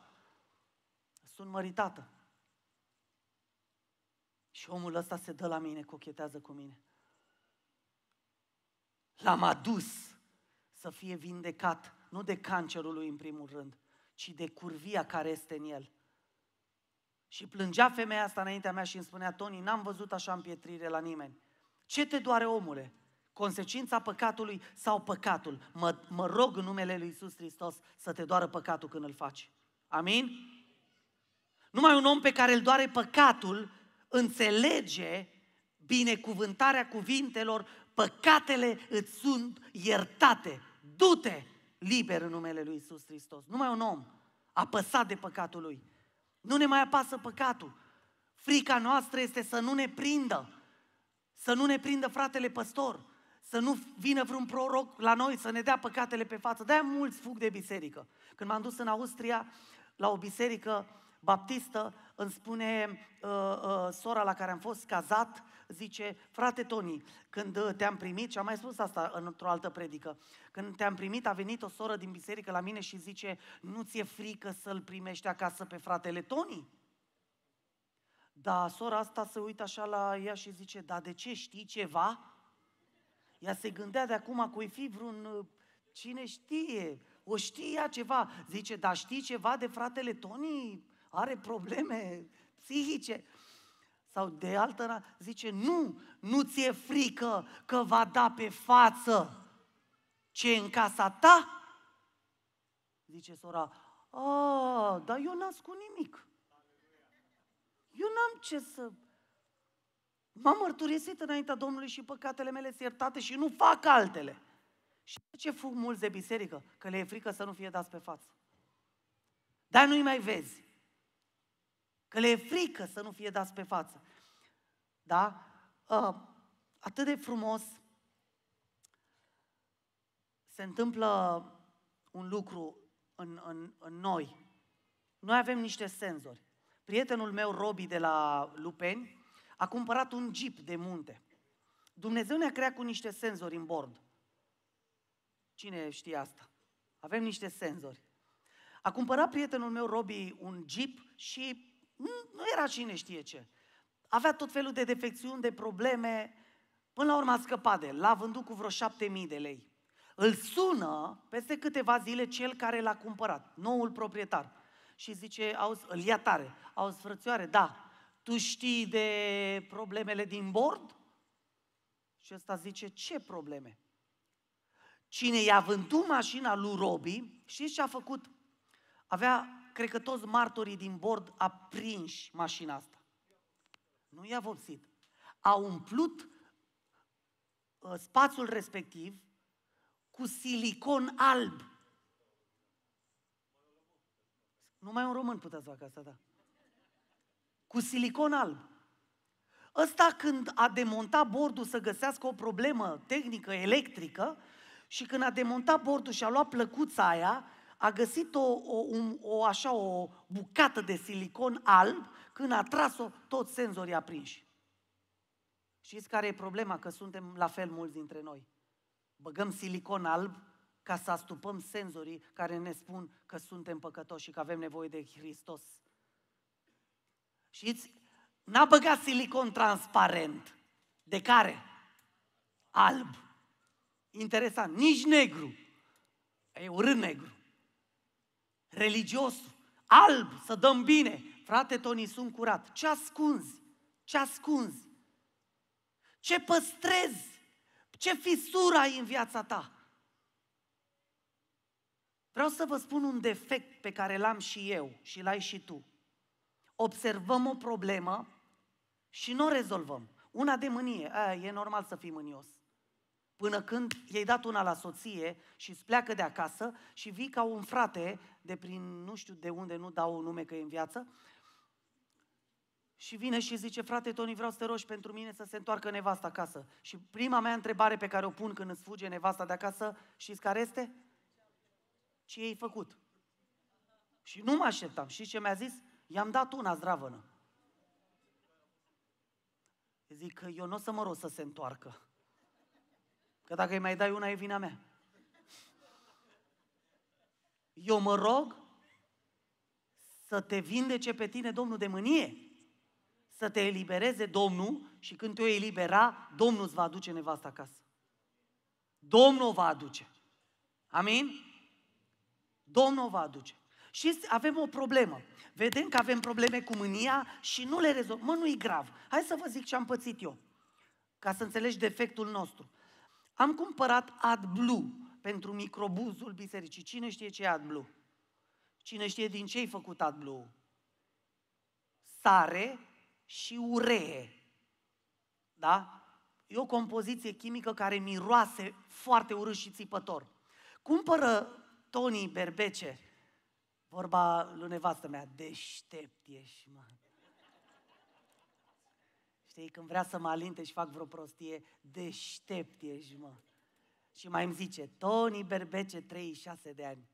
sunt măritată. Și omul ăsta se dă la mine, cochetează cu mine. L-am adus să fie vindecat, nu de cancerul lui în primul rând, ci de curvia care este în el. Și plângea femeia asta înaintea mea și îmi spunea, Toni, n-am văzut așa împietrire la nimeni. Ce te doare, omule? Consecința păcatului sau păcatul? Mă, mă rog în numele Lui Isus Hristos să te doară păcatul când îl faci. Amin? Numai un om pe care îl doare păcatul înțelege binecuvântarea cuvintelor, păcatele îți sunt iertate. Du-te liber în numele Lui Isus Hristos. Numai un om apăsat de păcatul lui. Nu ne mai apasă păcatul. Frica noastră este să nu ne prindă. Să nu ne prindă fratele păstor. Să nu vină vreun proroc la noi să ne dea păcatele pe față. De-aia mulți fug de biserică. Când m-am dus în Austria, la o biserică baptistă, îmi spune uh, uh, sora la care am fost cazat, zice, frate Toni, când te-am primit, și am mai spus asta într-o altă predică, când te-am primit, a venit o soră din biserică la mine și zice, nu ți-e frică să-l primești acasă pe fratele Toni? Da, sora asta se uită așa la ea și zice, da, de ce, știi ceva? Ea se gândea de acum că fi vreun, cine știe, o știa ceva. Zice, dar știi ceva de fratele Tony? Are probleme psihice? Sau de altă, zice, nu, nu ți-e frică că va da pe față ce în casa ta? Zice sora, a, dar eu n-am cu nimic. Eu n-am ce să... M-am mărturisit înaintea Domnului și păcatele mele sunt iertate și nu fac altele. Și de ce fug mulți de biserică? Că le e frică să nu fie dați pe față. Dar nu-i mai vezi. Că le e frică să nu fie dați pe față. Da? Uh, atât de frumos se întâmplă un lucru în, în, în noi. Noi avem niște senzori. Prietenul meu, Robi, de la Lupeni, a cumpărat un jeep de munte. Dumnezeu ne-a creat cu niște senzori în bord. Cine știe asta? Avem niște senzori. A cumpărat prietenul meu, Robi, un jeep și nu era cine știe ce. Avea tot felul de defecțiuni, de probleme, până la urmă a scăpat de el. L-a vândut cu vreo șapte mii de lei. Îl sună peste câteva zile cel care l-a cumpărat, noul proprietar. Și zice, auzi, îl ia tare, auzi, frățioare, da, tu știi de problemele din bord? Și ăsta zice, ce probleme? Cine i-a vândut mașina lui Robi, știți ce a făcut? Avea, cred că toți martorii din bord aprinși mașina asta. Nu i-a vopsit. A umplut uh, spațiul respectiv cu silicon alb. Numai un român putea să facă asta, da. Cu silicon alb. Ăsta când a demontat bordul să găsească o problemă tehnică, electrică, și când a demontat bordul și a luat plăcuța aia, a găsit o, o, un, o, așa, o bucată de silicon alb, când a tras-o, toți senzorii aprinși. Știți care e problema? Că suntem la fel mulți dintre noi. Băgăm silicon alb ca să astupăm senzorii care ne spun că suntem păcătoși și că avem nevoie de Hristos. Știți? N-a băgat silicon transparent. De care? Alb. Interesant. Nici negru. E urât negru. Religios. Alb. Să dăm bine. Frate Toni, sunt curat. Ce ascunzi? Ce ascunzi? Ce păstrezi? Ce fisură ai în viața ta? Vreau să vă spun un defect pe care l-am și eu și l-ai și tu. Observăm o problemă și nu o rezolvăm. Una de mânie, aia, e normal să fii mânios. Până când i-ai dat una la soție și îți pleacă de acasă și vii ca un frate de prin nu știu de unde, nu dau un nume că e în viață, și vine și zice, frate Toni, vreau să te rogi pentru mine să se întoarcă nevasta acasă. Și prima mea întrebare pe care o pun când îți fuge nevasta de acasă, știți care este? Ce ai făcut? Și nu mă așteptam. Și ce mi-a zis? I-am dat una zdravănă. Zic că eu nu o să mă rog să se întoarcă. Că dacă îi mai dai una, e vina mea. Eu mă rog să te vindece pe tine Domnul de mânie să te elibereze Domnul și când te o elibera, Domnul îți va aduce nevasta acasă. Domnul o va aduce. Amin? Domnul o va aduce. Și avem o problemă. Vedem că avem probleme cu mânia și nu le rezolvăm. Mă, nu-i grav. Hai să vă zic ce am pățit eu. Ca să înțelegi defectul nostru. Am cumpărat AdBlue pentru microbuzul bisericii. Cine știe ce e AdBlue? Cine știe din ce ai făcut AdBlue? Sare, și uree. Da? E o compoziție chimică care miroase foarte urât și țipător. Cumpără Tony Berbece, vorba lui nevastă mea, deștept ești, mă. Știi, când vrea să mă alinte și fac vreo prostie, deștept ești, mă. Și mai îmi zice, Tony Berbece, 36 de ani.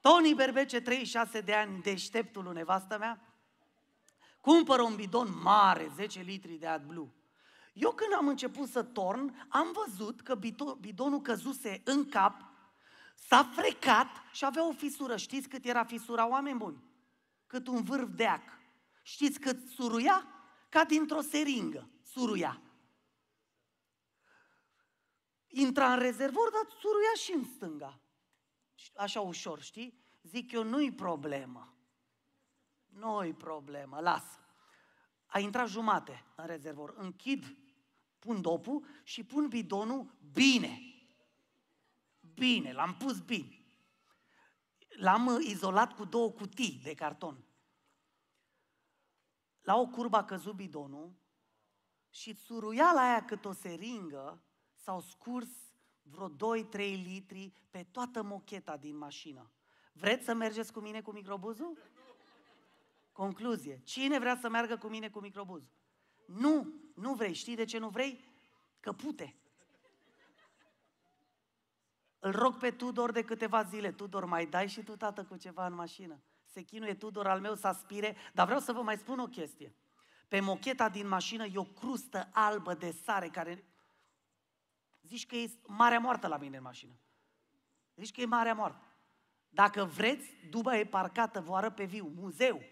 Tony Berbece, 36 de ani, deșteptul lui nevastă mea, cumpără un bidon mare, 10 litri de AdBlue. Eu când am început să torn, am văzut că bidonul căzuse în cap, s-a frecat și avea o fisură. Știți cât era fisura, oameni buni? Cât un vârf de ac. Știți cât suruia? Ca dintr-o seringă suruia. Intra în rezervor, dar suruia și în stânga. așa ușor, știi? Zic eu, nu-i problemă. Nu-i problemă, lasă. A intrat jumate în rezervor. Închid, pun dopul și pun bidonul bine. Bine, l-am pus bine. L-am izolat cu două cutii de carton. La o curbă a căzut bidonul și țuruiala aia cât o seringă s-au scurs vreo 2-3 litri pe toată mocheta din mașină. Vreți să mergeți cu mine cu microbuzul? Concluzie. Cine vrea să meargă cu mine cu microbuzul? Nu, nu vrei. Știi de ce nu vrei? Că pute. Îl rog pe Tudor de câteva zile. Tudor, mai dai și tu, tată, cu ceva în mașină. Se chinuie Tudor al meu să aspire, dar vreau să vă mai spun o chestie. Pe mocheta din mașină e o crustă albă de sare care... Zici că e marea moartă la mine în mașină. Zici că e marea moartă. Dacă vreți, duba e parcată, vă arăt pe viu, muzeu.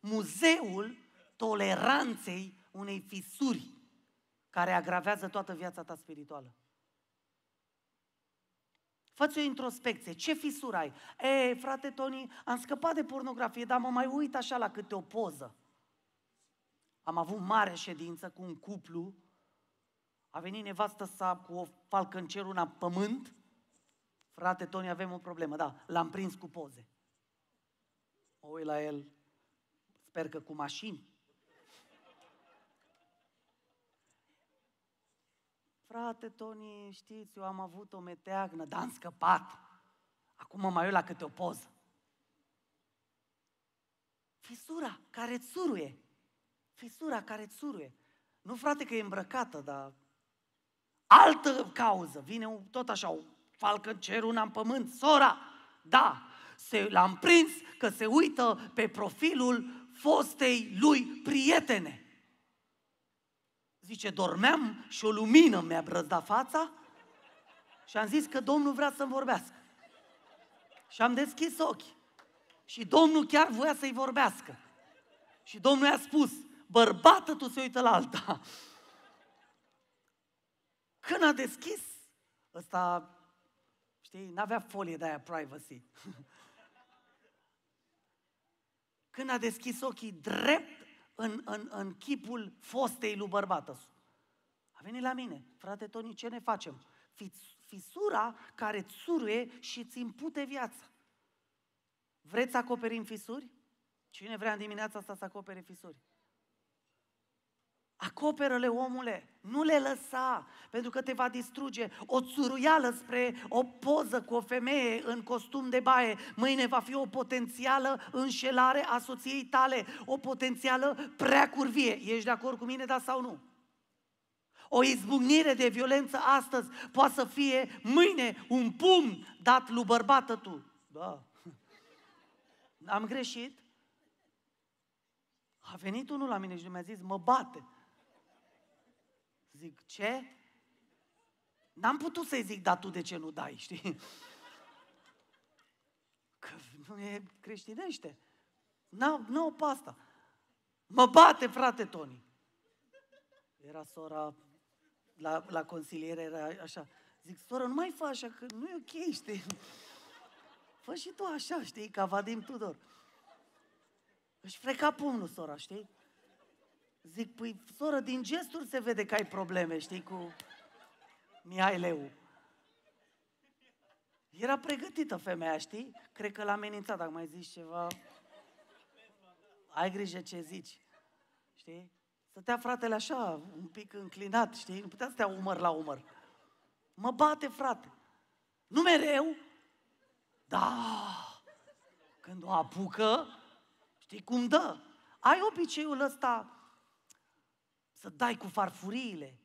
Muzeul toleranței unei fisuri care agravează toată viața ta spirituală. Fă-ți o introspecție. Ce fisură ai? E, frate Toni, am scăpat de pornografie, dar mă mai uit așa la câte o poză. Am avut mare ședință cu un cuplu. A venit nevastă sa cu o falcă în cer, una pământ. Frate Toni, avem o problemă. Da, l-am prins cu poze. O uit la el, sper că cu mașini. Frate Toni, știți, eu am avut o meteagnă, dar am scăpat. Acum mă mai uit la câte o poză. Fisura care țuruie. Fisura care țuruie. Nu, frate, că e îmbrăcată, dar altă cauză. Vine tot așa, o falcă în cer, una în pământ. Sora, da, se, l-am prins că se uită pe profilul fostei lui prietene. Zice, dormeam și o lumină mi-a brăzdat fața și am zis că Domnul vrea să-mi vorbească. Și am deschis ochii. Și Domnul chiar voia să-i vorbească. Și Domnul i-a spus, bărbată tu se uită la alta. Când a deschis, ăsta, știi, n-avea folie de aia privacy. Când a deschis ochii drept în, în, în chipul fostei lui bărbată. A venit la mine, frate Toni, ce ne facem? Fisura care țuruie și îți impute viața. Vreți să acoperim fisuri? Cine vrea în dimineața asta să acopere fisuri? Acoperă-le, omule, nu le lăsa, pentru că te va distruge. O țuruială spre o poză cu o femeie în costum de baie, mâine va fi o potențială înșelare a soției tale, o potențială prea curvie. Ești de acord cu mine, da sau nu? O izbucnire de violență astăzi poate să fie mâine un pumn dat lui bărbată tu. Da. Am greșit? A venit unul la mine și mi-a zis, mă bate. Zic, ce? N-am putut să-i zic, dar tu de ce nu dai, știi? Că nu e creștinește. N-au, n-au pe asta. Mă bate, frate Toni. Era sora la, la consiliere, era așa. Zic, soră, nu mai fă așa, că nu e ok, știi? Fă și tu așa, știi, ca Vadim Tudor. Își freca pumnul, sora, știi? Zic, păi, soră, din gesturi se vede că ai probleme, știi, cu Mihai Leu. Era pregătită femeia, știi? Cred că l-a amenințat, dacă mai zici ceva, ai grijă ce zici, știi? Stătea fratele așa, un pic înclinat, știi? Nu putea să stea umăr la umăr. Mă bate, frate. Nu mereu? Da. Când o apucă, știi cum dă? Ai obiceiul ăsta să dai cu farfuriile,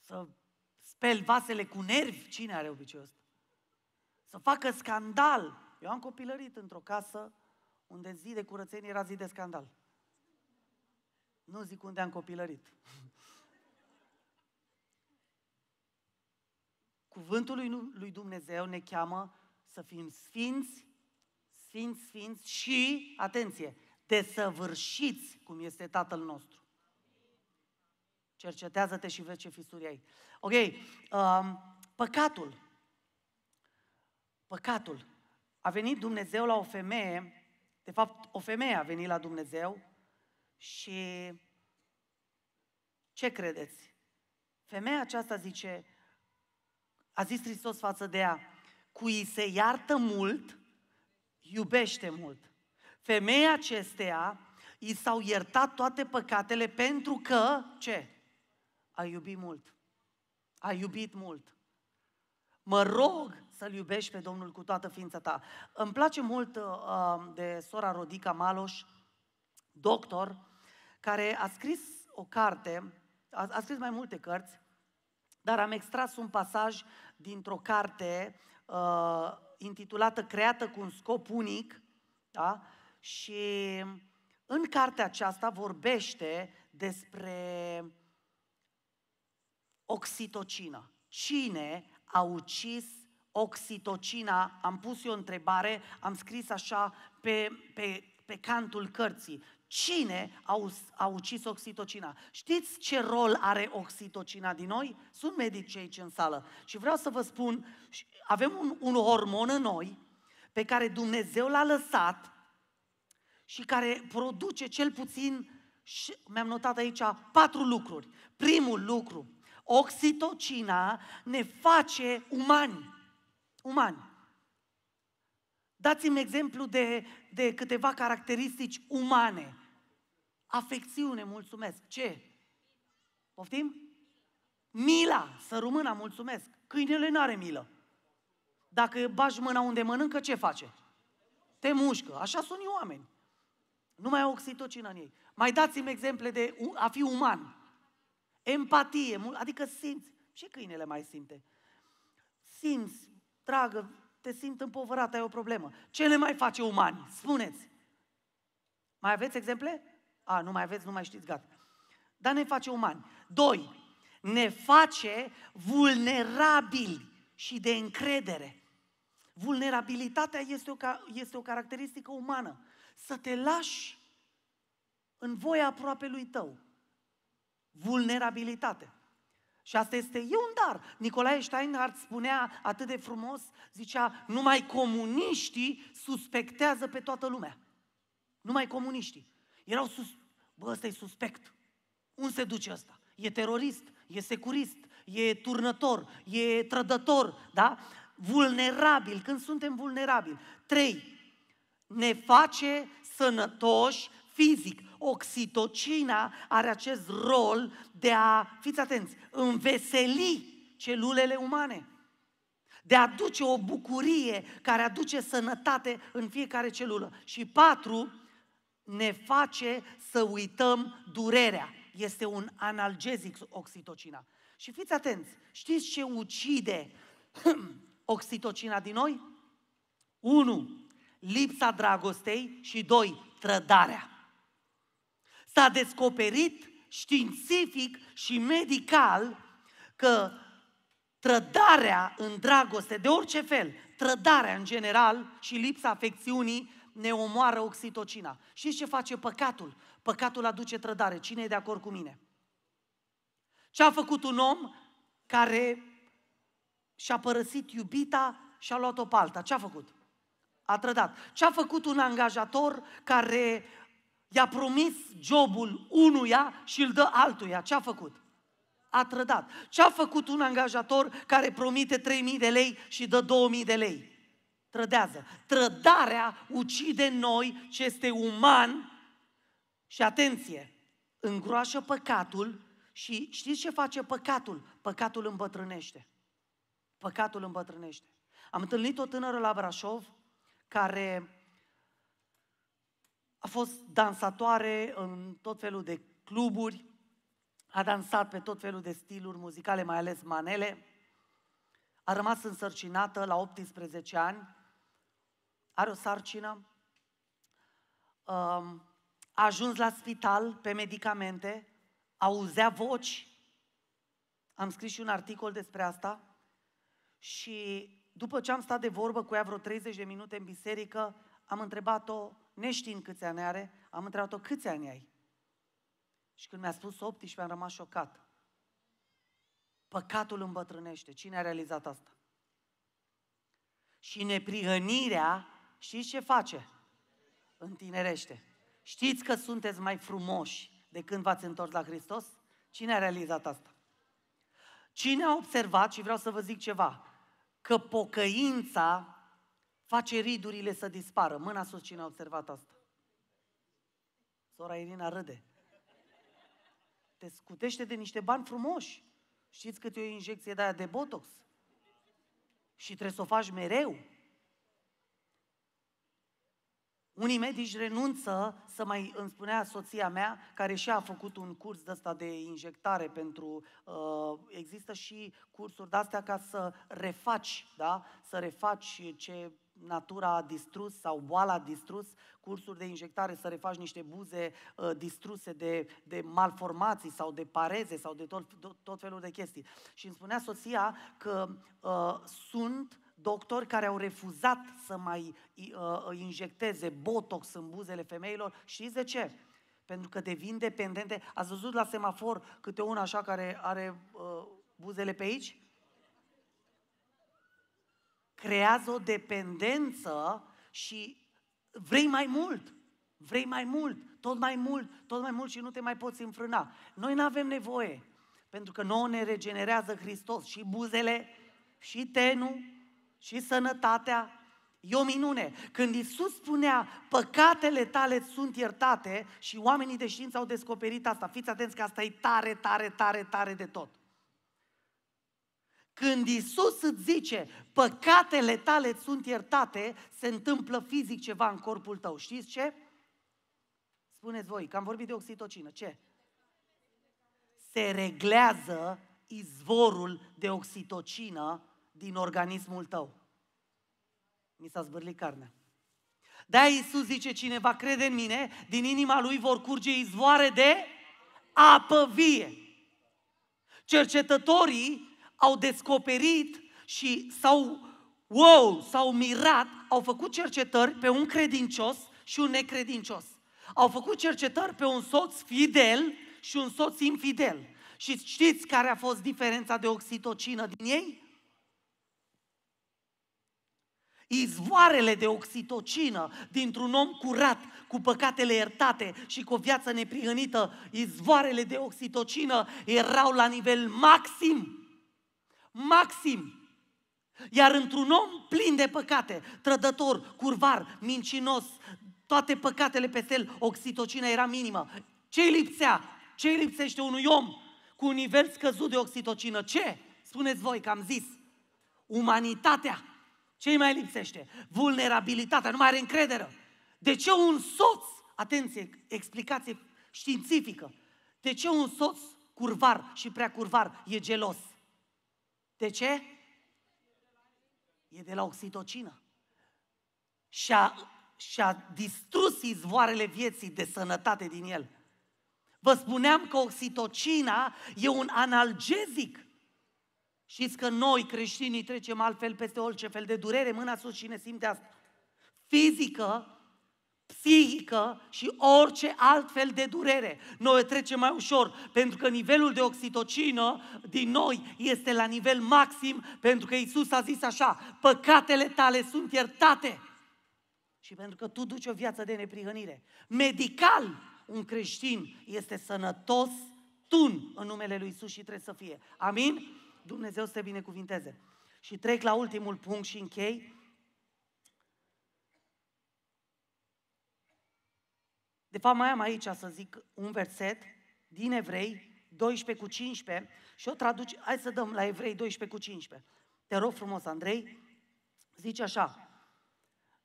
să speli vasele cu nervi. Cine are obiceiul ăsta? Să facă scandal. Eu am copilărit într-o casă unde zi de curățenie era zi de scandal. Nu zic unde am copilărit. Cuvântul lui, lui Dumnezeu ne cheamă să fim sfinți, sfinți, sfinți și, atenție, desăvârșiți cum este Tatăl nostru. Cercetează-te și vezi ce fisuri ai. Ok, um, păcatul. Păcatul. A venit Dumnezeu la o femeie, de fapt o femeie a venit la Dumnezeu și ce credeți? Femeia aceasta zice, a zis Hristos față de ea, cui se iartă mult, iubește mult. Femeia acesteia i s-au iertat toate păcatele pentru că, ce? A iubit mult. A iubit mult. Mă rog să-L iubești pe Domnul cu toată ființa ta. Îmi place mult uh, de sora Rodica Maloș, doctor, care a scris o carte, a, a scris mai multe cărți, dar am extras un pasaj dintr-o carte uh, intitulată Creată cu un scop unic, da? și în cartea aceasta vorbește despre oxitocină. Cine a ucis oxitocina? Am pus eu o întrebare, am scris așa pe, pe, pe cantul cărții. Cine a, a ucis oxitocina? Știți ce rol are oxitocina din noi? Sunt medici aici în sală și vreau să vă spun, avem un, un hormon în noi pe care Dumnezeu l-a lăsat și care produce cel puțin, și mi-am notat aici, patru lucruri. Primul lucru, oxitocina ne face umani. Umani. Dați-mi exemplu de, de câteva caracteristici umane. Afecțiune, mulțumesc. Ce? Poftim? Mila, să rămână, mulțumesc. Câinele nu are milă. Dacă bagi mâna unde mănâncă, ce face? Te mușcă. Așa sunt oameni. Nu mai au oxitocină în ei. Mai dați-mi exemple de a fi uman. Empatie, adică simți. Și câinele mai simte. Simți, dragă, te simt împovărat, ai o problemă. Ce le mai face umani? Spuneți. Mai aveți exemple? A, nu mai aveți, nu mai știți, gata. Dar ne face umani. Doi, ne face vulnerabili și de încredere. Vulnerabilitatea este o, este o caracteristică umană să te lași în voia aproape lui tău. Vulnerabilitate. Și asta este, e un dar. Nicolae Steinhardt spunea atât de frumos, zicea, numai comuniștii suspectează pe toată lumea. Numai comuniștii. Erau sus... Bă, ăsta e suspect. Unde se duce ăsta? E terorist, e securist, e turnător, e trădător, da? Vulnerabil, când suntem vulnerabili. Trei, ne face sănătoși fizic. Oxitocina are acest rol de a, fiți atenți, înveseli celulele umane. De a aduce o bucurie care aduce sănătate în fiecare celulă. Și patru, ne face să uităm durerea. Este un analgezic oxitocina. Și fiți atenți, știți ce ucide oxitocina din noi? Unu, lipsa dragostei și doi, trădarea. S-a descoperit științific și medical că trădarea în dragoste, de orice fel, trădarea în general și lipsa afecțiunii ne omoară oxitocina. Și ce face păcatul? Păcatul aduce trădare. Cine e de acord cu mine? Ce a făcut un om care și-a părăsit iubita și a luat-o pe alta? Ce a făcut? A trădat. Ce a făcut un angajator care i-a promis jobul unuia și îl dă altuia? Ce a făcut? A trădat. Ce a făcut un angajator care promite 3.000 de lei și dă 2.000 de lei? Trădează. Trădarea ucide în noi ce este uman și atenție, îngroașă păcatul și știți ce face păcatul? Păcatul îmbătrânește. Păcatul îmbătrânește. Am întâlnit o tânără la Brașov care a fost dansatoare în tot felul de cluburi, a dansat pe tot felul de stiluri muzicale, mai ales manele, a rămas însărcinată la 18 ani, are o sarcină, um, a ajuns la spital pe medicamente, auzea voci, am scris și un articol despre asta. Și după ce am stat de vorbă cu ea vreo 30 de minute în biserică, am întrebat-o, neștiind câți ani are, am întrebat-o câți ani ai. Și când mi-a spus 18, am rămas șocat. Păcatul îmbătrânește. Cine a realizat asta? Și neprihănirea, știți ce face? Întinerește. Știți că sunteți mai frumoși de când v-ați întors la Hristos? Cine a realizat asta? Cine a observat, și vreau să vă zic ceva, că pocăința face ridurile să dispară. Mâna sus cine a observat asta? Sora Irina râde. Te scutește de niște bani frumoși. Știți cât e o injecție de aia de Botox? Și trebuie să o faci mereu. Unii medici renunță să mai, îmi spunea soția mea, care și a făcut un curs de ăsta de injectare pentru, uh, există și cursuri de-astea ca să refaci, da? Să refaci ce natura a distrus sau boala a distrus, cursuri de injectare să refaci niște buze uh, distruse de, de malformații sau de pareze sau de tot, tot, tot felul de chestii. Și îmi spunea soția că uh, sunt doctori care au refuzat să mai uh, injecteze botox în buzele femeilor. Știți de ce? Pentru că devin dependente. Ați văzut la semafor câte una așa care are uh, buzele pe aici? Creează o dependență și vrei mai mult. Vrei mai mult, tot mai mult, tot mai mult și nu te mai poți înfrâna. Noi nu avem nevoie, pentru că nouă ne regenerează Hristos și buzele, și tenul, și sănătatea. E o minune. Când Isus spunea, păcatele tale sunt iertate și oamenii de știință au descoperit asta, fiți atenți că asta e tare, tare, tare, tare de tot. Când Isus îți zice, păcatele tale sunt iertate, se întâmplă fizic ceva în corpul tău. Știți ce? Spuneți voi, că am vorbit de oxitocină. Ce? Se reglează izvorul de oxitocină din organismul tău. Mi s-a zbârlit carnea. Da, Iisus zice, cine va crede în mine, din inima lui vor curge izvoare de apă vie. Cercetătorii au descoperit și s-au, wow, s-au mirat, au făcut cercetări pe un credincios și un necredincios. Au făcut cercetări pe un soț fidel și un soț infidel. Și știți care a fost diferența de oxitocină din ei? izvoarele de oxitocină dintr-un om curat, cu păcatele iertate și cu o viață neprihănită, izvoarele de oxitocină erau la nivel maxim. Maxim. Iar într-un om plin de păcate, trădător, curvar, mincinos, toate păcatele pe el, oxitocina era minimă. Ce îi lipsea? Ce îi lipsește unui om cu un nivel scăzut de oxitocină? Ce? Spuneți voi că am zis. Umanitatea. Ce îi mai lipsește? Vulnerabilitatea, nu mai are încredere. De ce un soț, atenție, explicație științifică, de ce un soț curvar și prea curvar e gelos? De ce? E de la oxitocină. Și-a, și-a distrus izvoarele vieții de sănătate din el. Vă spuneam că oxitocina e un analgezic. Știți că noi, creștinii, trecem altfel peste orice fel de durere, mâna sus și ne simte asta. Fizică, psihică și orice alt fel de durere. Noi trecem mai ușor, pentru că nivelul de oxitocină din noi este la nivel maxim, pentru că Isus a zis așa, păcatele tale sunt iertate. Și pentru că tu duci o viață de neprihănire. Medical, un creștin este sănătos, tun în numele lui Isus și trebuie să fie. Amin? Dumnezeu să te binecuvinteze. Și trec la ultimul punct și închei. De fapt, mai am aici să zic un verset din Evrei 12 cu 15 și o traduce, hai să dăm la Evrei 12 cu 15. Te rog frumos, Andrei, zice așa,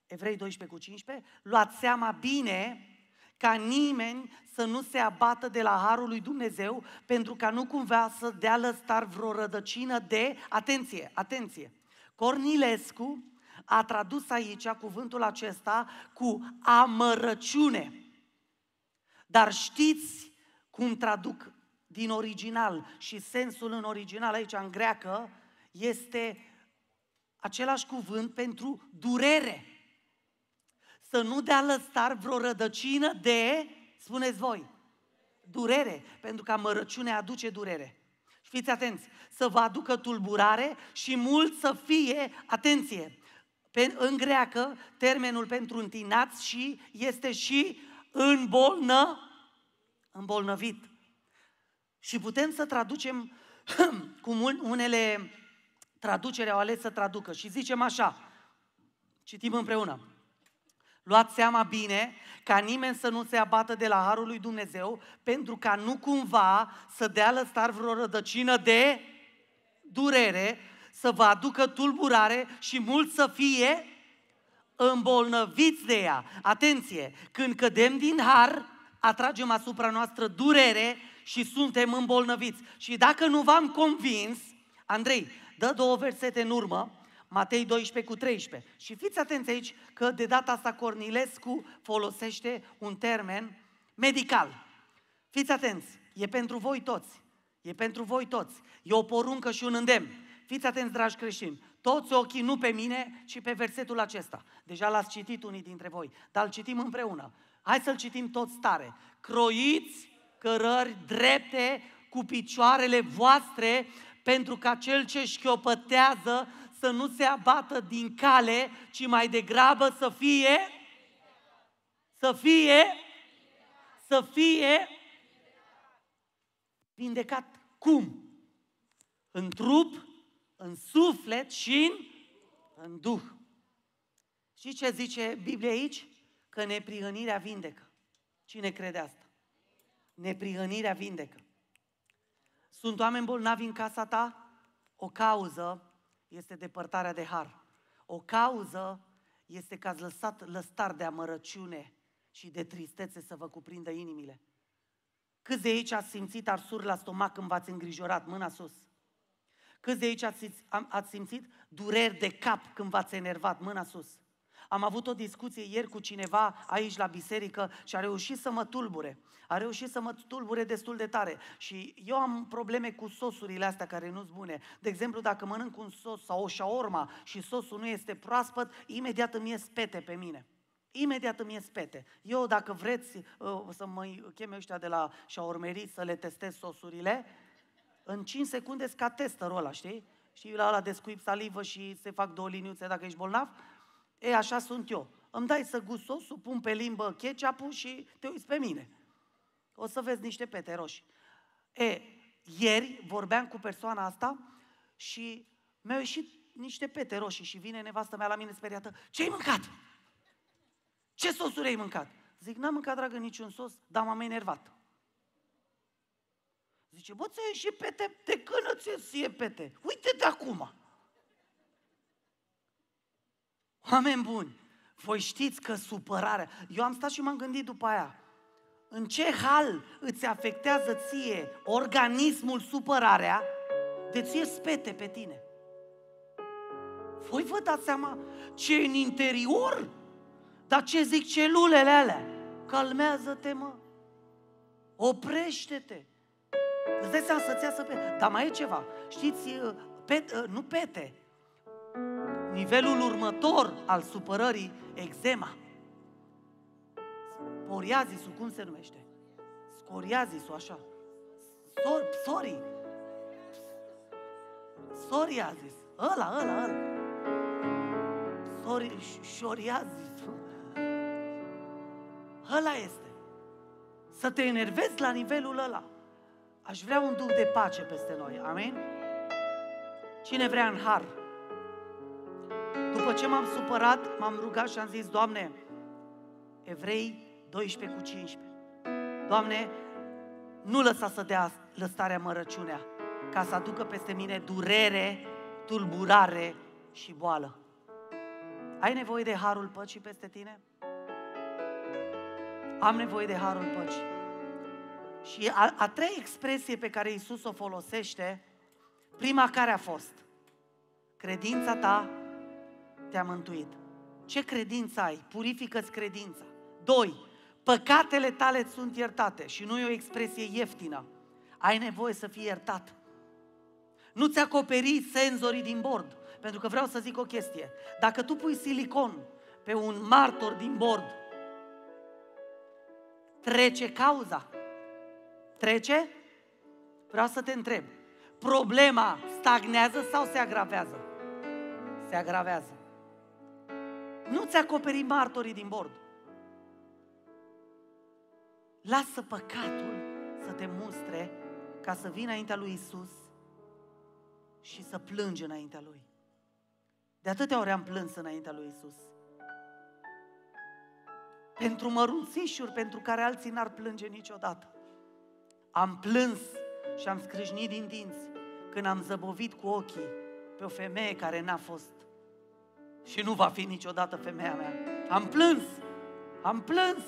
Evrei 12 cu 15, luați seama bine ca nimeni să nu se abată de la harul lui Dumnezeu, pentru ca nu cumva să dea lăstar vreo rădăcină de, atenție, atenție, Cornilescu a tradus aici cuvântul acesta cu amărăciune. Dar știți cum traduc din original și sensul în original aici în greacă este același cuvânt pentru durere să nu dea lăstar vreo rădăcină de, spuneți voi, durere, pentru că amărăciunea aduce durere. Și fiți atenți, să vă aducă tulburare și mult să fie, atenție, Pe, în greacă, termenul pentru întinați și este și îmbolnă, îmbolnăvit. Și putem să traducem cum unele traducere au ales să traducă și zicem așa, citim împreună. Luați seama bine ca nimeni să nu se abată de la Harul lui Dumnezeu, pentru ca nu cumva să dea lăstar vreo rădăcină de durere, să vă aducă tulburare și mult să fie îmbolnăviți de ea. Atenție, când cădem din har, atragem asupra noastră durere și suntem îmbolnăviți. Și dacă nu v-am convins, Andrei, dă două versete în urmă, Matei 12 cu 13. Și fiți atenți aici că de data asta Cornilescu folosește un termen medical. Fiți atenți, e pentru voi toți. E pentru voi toți. E o poruncă și un îndemn. Fiți atenți, dragi creștini. Toți ochii nu pe mine, ci pe versetul acesta. Deja l-ați citit unii dintre voi, dar îl citim împreună. Hai să-l citim toți tare. Croiți cărări drepte cu picioarele voastre pentru ca cel ce șchiopătează să nu se abată din cale, ci mai degrabă să fie, să fie, să fie vindecat. Cum? În trup, în suflet și în, în duh. Și ce zice Biblia aici? Că neprihănirea vindecă. Cine crede asta? Neprihănirea vindecă. Sunt oameni bolnavi în casa ta? O cauză este depărtarea de har. O cauză este că ați lăsat lăstar de amărăciune și de tristețe să vă cuprindă inimile. Câți de aici ați simțit arsuri la stomac când v-ați îngrijorat? Mâna sus. Câți de aici ați, ați simțit dureri de cap când v-ați enervat? Mâna sus. Am avut o discuție ieri cu cineva aici la biserică și a reușit să mă tulbure. A reușit să mă tulbure destul de tare. Și eu am probleme cu sosurile astea care nu-s bune. De exemplu, dacă mănânc un sos sau o șaorma și sosul nu este proaspăt, imediat îmi ies pete pe mine. Imediat îmi ies pete. Eu, dacă vreți uh, să mă cheme ăștia de la șaormerii să le testez sosurile, în 5 secunde ca testerul ăla, știi? Și la ăla descuip salivă și se fac două liniuțe dacă ești bolnav. E, așa sunt eu. Îmi dai să gust sosul, pun pe limbă ketchup și te uiți pe mine. O să vezi niște pete roșii. E, ieri vorbeam cu persoana asta și mi-au ieșit niște pete roșii și vine nevastă mea la mine speriată. Ce ai mâncat? Ce sosuri ai mâncat? Zic, n-am mâncat, dragă, niciun sos, dar m-am enervat. Zice, bă, ți-a ieșit pete, de când ți-e pete? Uite de acum. Oameni buni, voi știți că supărarea... Eu am stat și m-am gândit după aia. În ce hal îți afectează ție organismul supărarea de ție spete pe tine? Voi vă dați seama ce în interior? Dar ce zic celulele alea? Calmează-te, mă! Oprește-te! Îți dai seama să-ți iasă pe... Dar mai e ceva. Știți, pet, nu pete, nivelul următor al supărării, eczema. Poriazisul, cum se numește? Scoriazisul, așa. Sor, sorry. Soriazis. Ăla, ăla, ăla. Sori, șoriazisul. Ăla este. Să te enervezi la nivelul ăla. Aș vrea un duh de pace peste noi. Amin? Cine vrea în har? După ce m-am supărat, m-am rugat și am zis, Doamne, Evrei 12 cu 15. Doamne, nu lăsa să dea lăstarea mărăciunea, ca să aducă peste mine durere, tulburare și boală. Ai nevoie de harul păcii peste tine? Am nevoie de harul păcii. Și a, a treia expresie pe care Isus o folosește, prima care a fost? Credința ta te-a mântuit. Ce credință ai? Purifică-ți credința. Doi, păcatele tale sunt iertate și nu e o expresie ieftină. Ai nevoie să fii iertat. Nu ți acoperi senzorii din bord. Pentru că vreau să zic o chestie. Dacă tu pui silicon pe un martor din bord, trece cauza. Trece? Vreau să te întreb. Problema stagnează sau se agravează? Se agravează. Nu-ți acoperi martorii din bord. Lasă păcatul să te mustre ca să vină înaintea lui Isus și să plângi înaintea lui. De atâtea ori am plâns înaintea lui Isus. Pentru mărunțișuri pentru care alții n-ar plânge niciodată. Am plâns și am scrâșnit din dinți când am zăbovit cu ochii pe o femeie care n-a fost și nu va fi niciodată femeia mea. Am plâns, am plâns.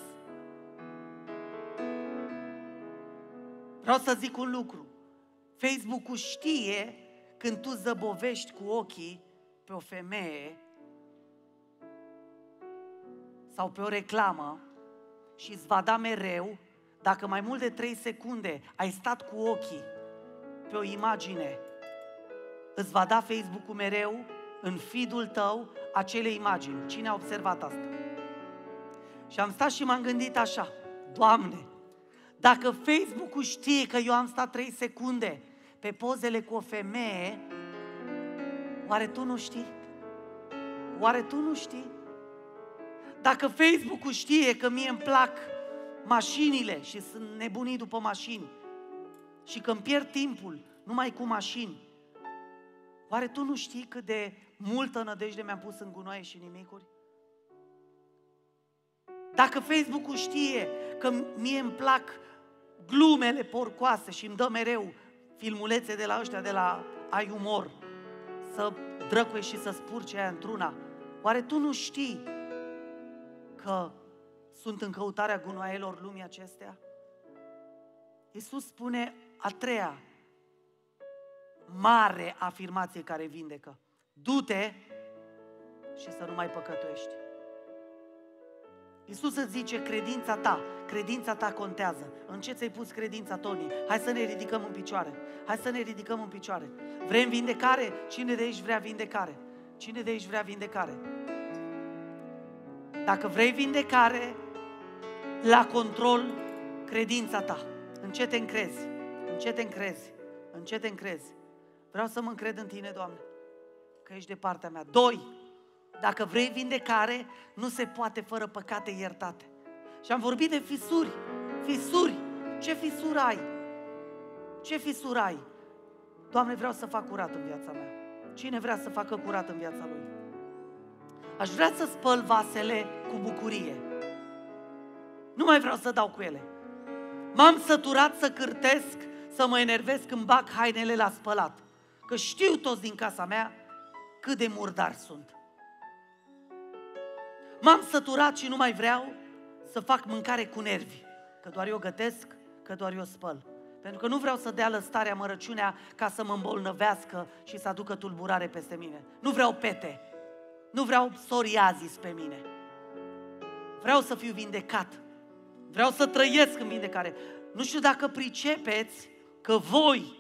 Vreau să zic un lucru. Facebook-ul știe când tu zăbovești cu ochii pe o femeie sau pe o reclamă și îți va da mereu, dacă mai mult de 3 secunde ai stat cu ochii pe o imagine, îți va da Facebook-ul mereu în feed-ul tău acele imagini. Cine a observat asta? Și am stat și m-am gândit așa, Doamne, dacă Facebook-ul știe că eu am stat 3 secunde pe pozele cu o femeie, oare tu nu știi? Oare tu nu știi? Dacă Facebook-ul știe că mie îmi plac mașinile și sunt nebunit după mașini și că îmi pierd timpul numai cu mașini, oare tu nu știi cât de multă nădejde mi-am pus în gunoaie și nimicuri? Dacă Facebook-ul știe că mie îmi plac glumele porcoase și îmi dă mereu filmulețe de la ăștia, de la ai umor, să drăcuie și să spurce aia într-una, oare tu nu știi că sunt în căutarea gunoaielor lumii acestea? Iisus spune a treia mare afirmație care vindecă. Du-te și să nu mai păcătuiești. Iisus îți zice, credința ta, credința ta contează. În ce ți-ai pus credința, Tony? Hai să ne ridicăm în picioare. Hai să ne ridicăm în picioare. Vrem vindecare? Cine de aici vrea vindecare? Cine de aici vrea vindecare? Dacă vrei vindecare, la control credința ta. În ce te încrezi? În ce te încrezi? În ce te încrezi? Vreau să mă încred în tine, Doamne, că ești de partea mea. Doi, dacă vrei vindecare, nu se poate fără păcate iertate. Și am vorbit de fisuri. Fisuri. Ce fisuri ai? Ce fisuri ai? Doamne, vreau să fac curat în viața mea. Cine vrea să facă curat în viața lui? Aș vrea să spăl vasele cu bucurie. Nu mai vreau să dau cu ele. M-am săturat să cârtesc, să mă enervez când bag hainele la spălat. Că știu toți din casa mea cât de murdari sunt. M-am săturat și nu mai vreau să fac mâncare cu nervi. Că doar eu gătesc, că doar eu spăl. Pentru că nu vreau să dea lăstarea mărăciunea ca să mă îmbolnăvească și să aducă tulburare peste mine. Nu vreau pete. Nu vreau psoriazis pe mine. Vreau să fiu vindecat. Vreau să trăiesc în vindecare. Nu știu dacă pricepeți că voi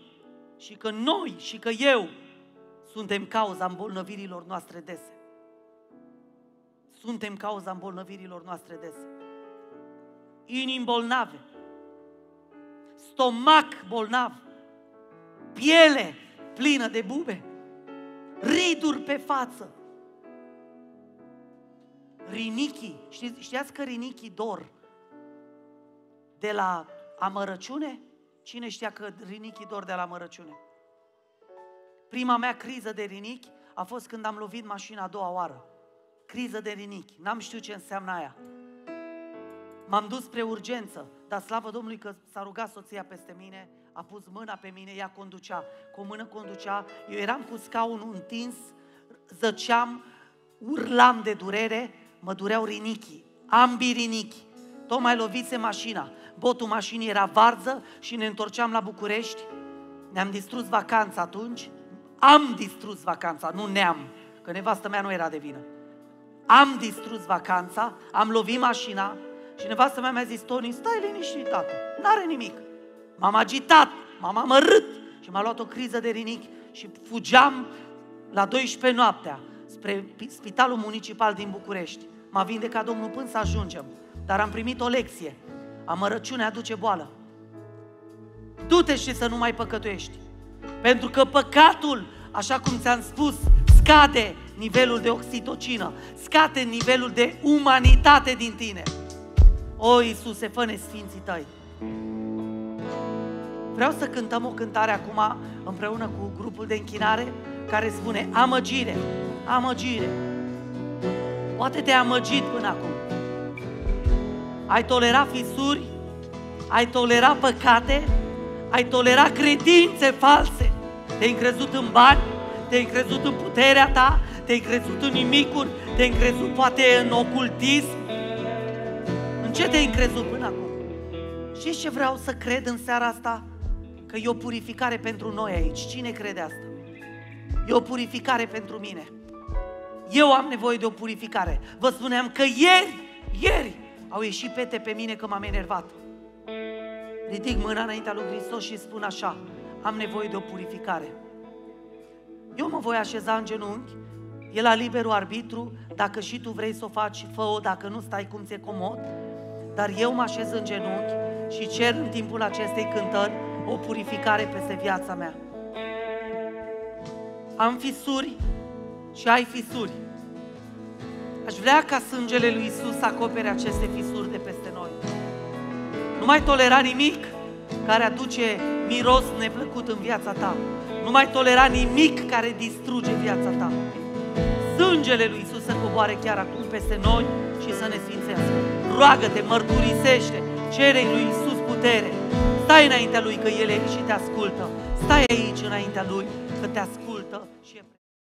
și că noi și că eu suntem cauza îmbolnăvirilor noastre dese. Suntem cauza îmbolnăvirilor noastre dese. Inimi bolnave, stomac bolnav, piele plină de bube, riduri pe față, rinichii. Știți, știați că rinichii dor de la amărăciune? Cine știa că rinichii dor de la amărăciune? Prima mea criză de rinichi a fost când am lovit mașina a doua oară. Criză de rinichi. N-am știut ce înseamnă aia. M-am dus spre urgență, dar slavă Domnului că s-a rugat soția peste mine, a pus mâna pe mine, ea conducea. Cu o mână conducea, eu eram cu scaunul întins, zăceam, urlam de durere, mă dureau rinichii, ambii rinichi. Tocmai lovise mașina, botul mașinii era varză și ne întorceam la București. Ne-am distrus vacanța atunci, am distrus vacanța, nu ne-am, că nevastă mea nu era de vină. Am distrus vacanța, am lovit mașina și nevastă mea mi-a zis, Toni, stai liniștit, tată, n-are nimic. M-am agitat, m-am amărât și m-a luat o criză de rinichi și fugeam la 12 noaptea spre Spitalul Municipal din București. M-a vindecat Domnul pânță să ajungem, dar am primit o lecție. Amărăciunea aduce boală. Du-te și să nu mai păcătuiești. Pentru că păcatul, așa cum ți-am spus, scade nivelul de oxitocină, scade nivelul de umanitate din tine. O, Iisuse, fă-ne sfinții tăi. Vreau să cântăm o cântare acum împreună cu grupul de închinare care spune amăgire, amăgire. Poate te-ai amăgit până acum. Ai tolerat fisuri, ai tolerat păcate, ai tolerat credințe false. Te-ai încrezut în bani, te-ai încrezut în puterea ta, te-ai încrezut în nimicuri, te-ai încrezut poate în ocultism. În ce te-ai încrezut până acum? Și ce vreau să cred în seara asta? Că e o purificare pentru noi aici. Cine crede asta? E o purificare pentru mine. Eu am nevoie de o purificare. Vă spuneam că ieri, ieri, au ieșit pete pe mine că m-am enervat. Ridic mâna înaintea lui Hristos și spun așa, am nevoie de o purificare. Eu mă voi așeza în genunchi, e la liberul arbitru, dacă și tu vrei să o faci, fă-o, dacă nu stai cum ți-e comod, dar eu mă așez în genunchi și cer în timpul acestei cântări o purificare peste viața mea. Am fisuri și ai fisuri. Aș vrea ca sângele lui Isus să acopere aceste fisuri de peste noi. Nu mai tolera nimic care aduce miros neplăcut în viața ta. Nu mai tolera nimic care distruge viața ta. Sângele lui Isus să coboare chiar acum peste noi și să ne sfințească. Roagă-te, mărturisește, cere lui Isus putere. Stai înaintea lui că El e și te ascultă. Stai aici înaintea lui că te ascultă și e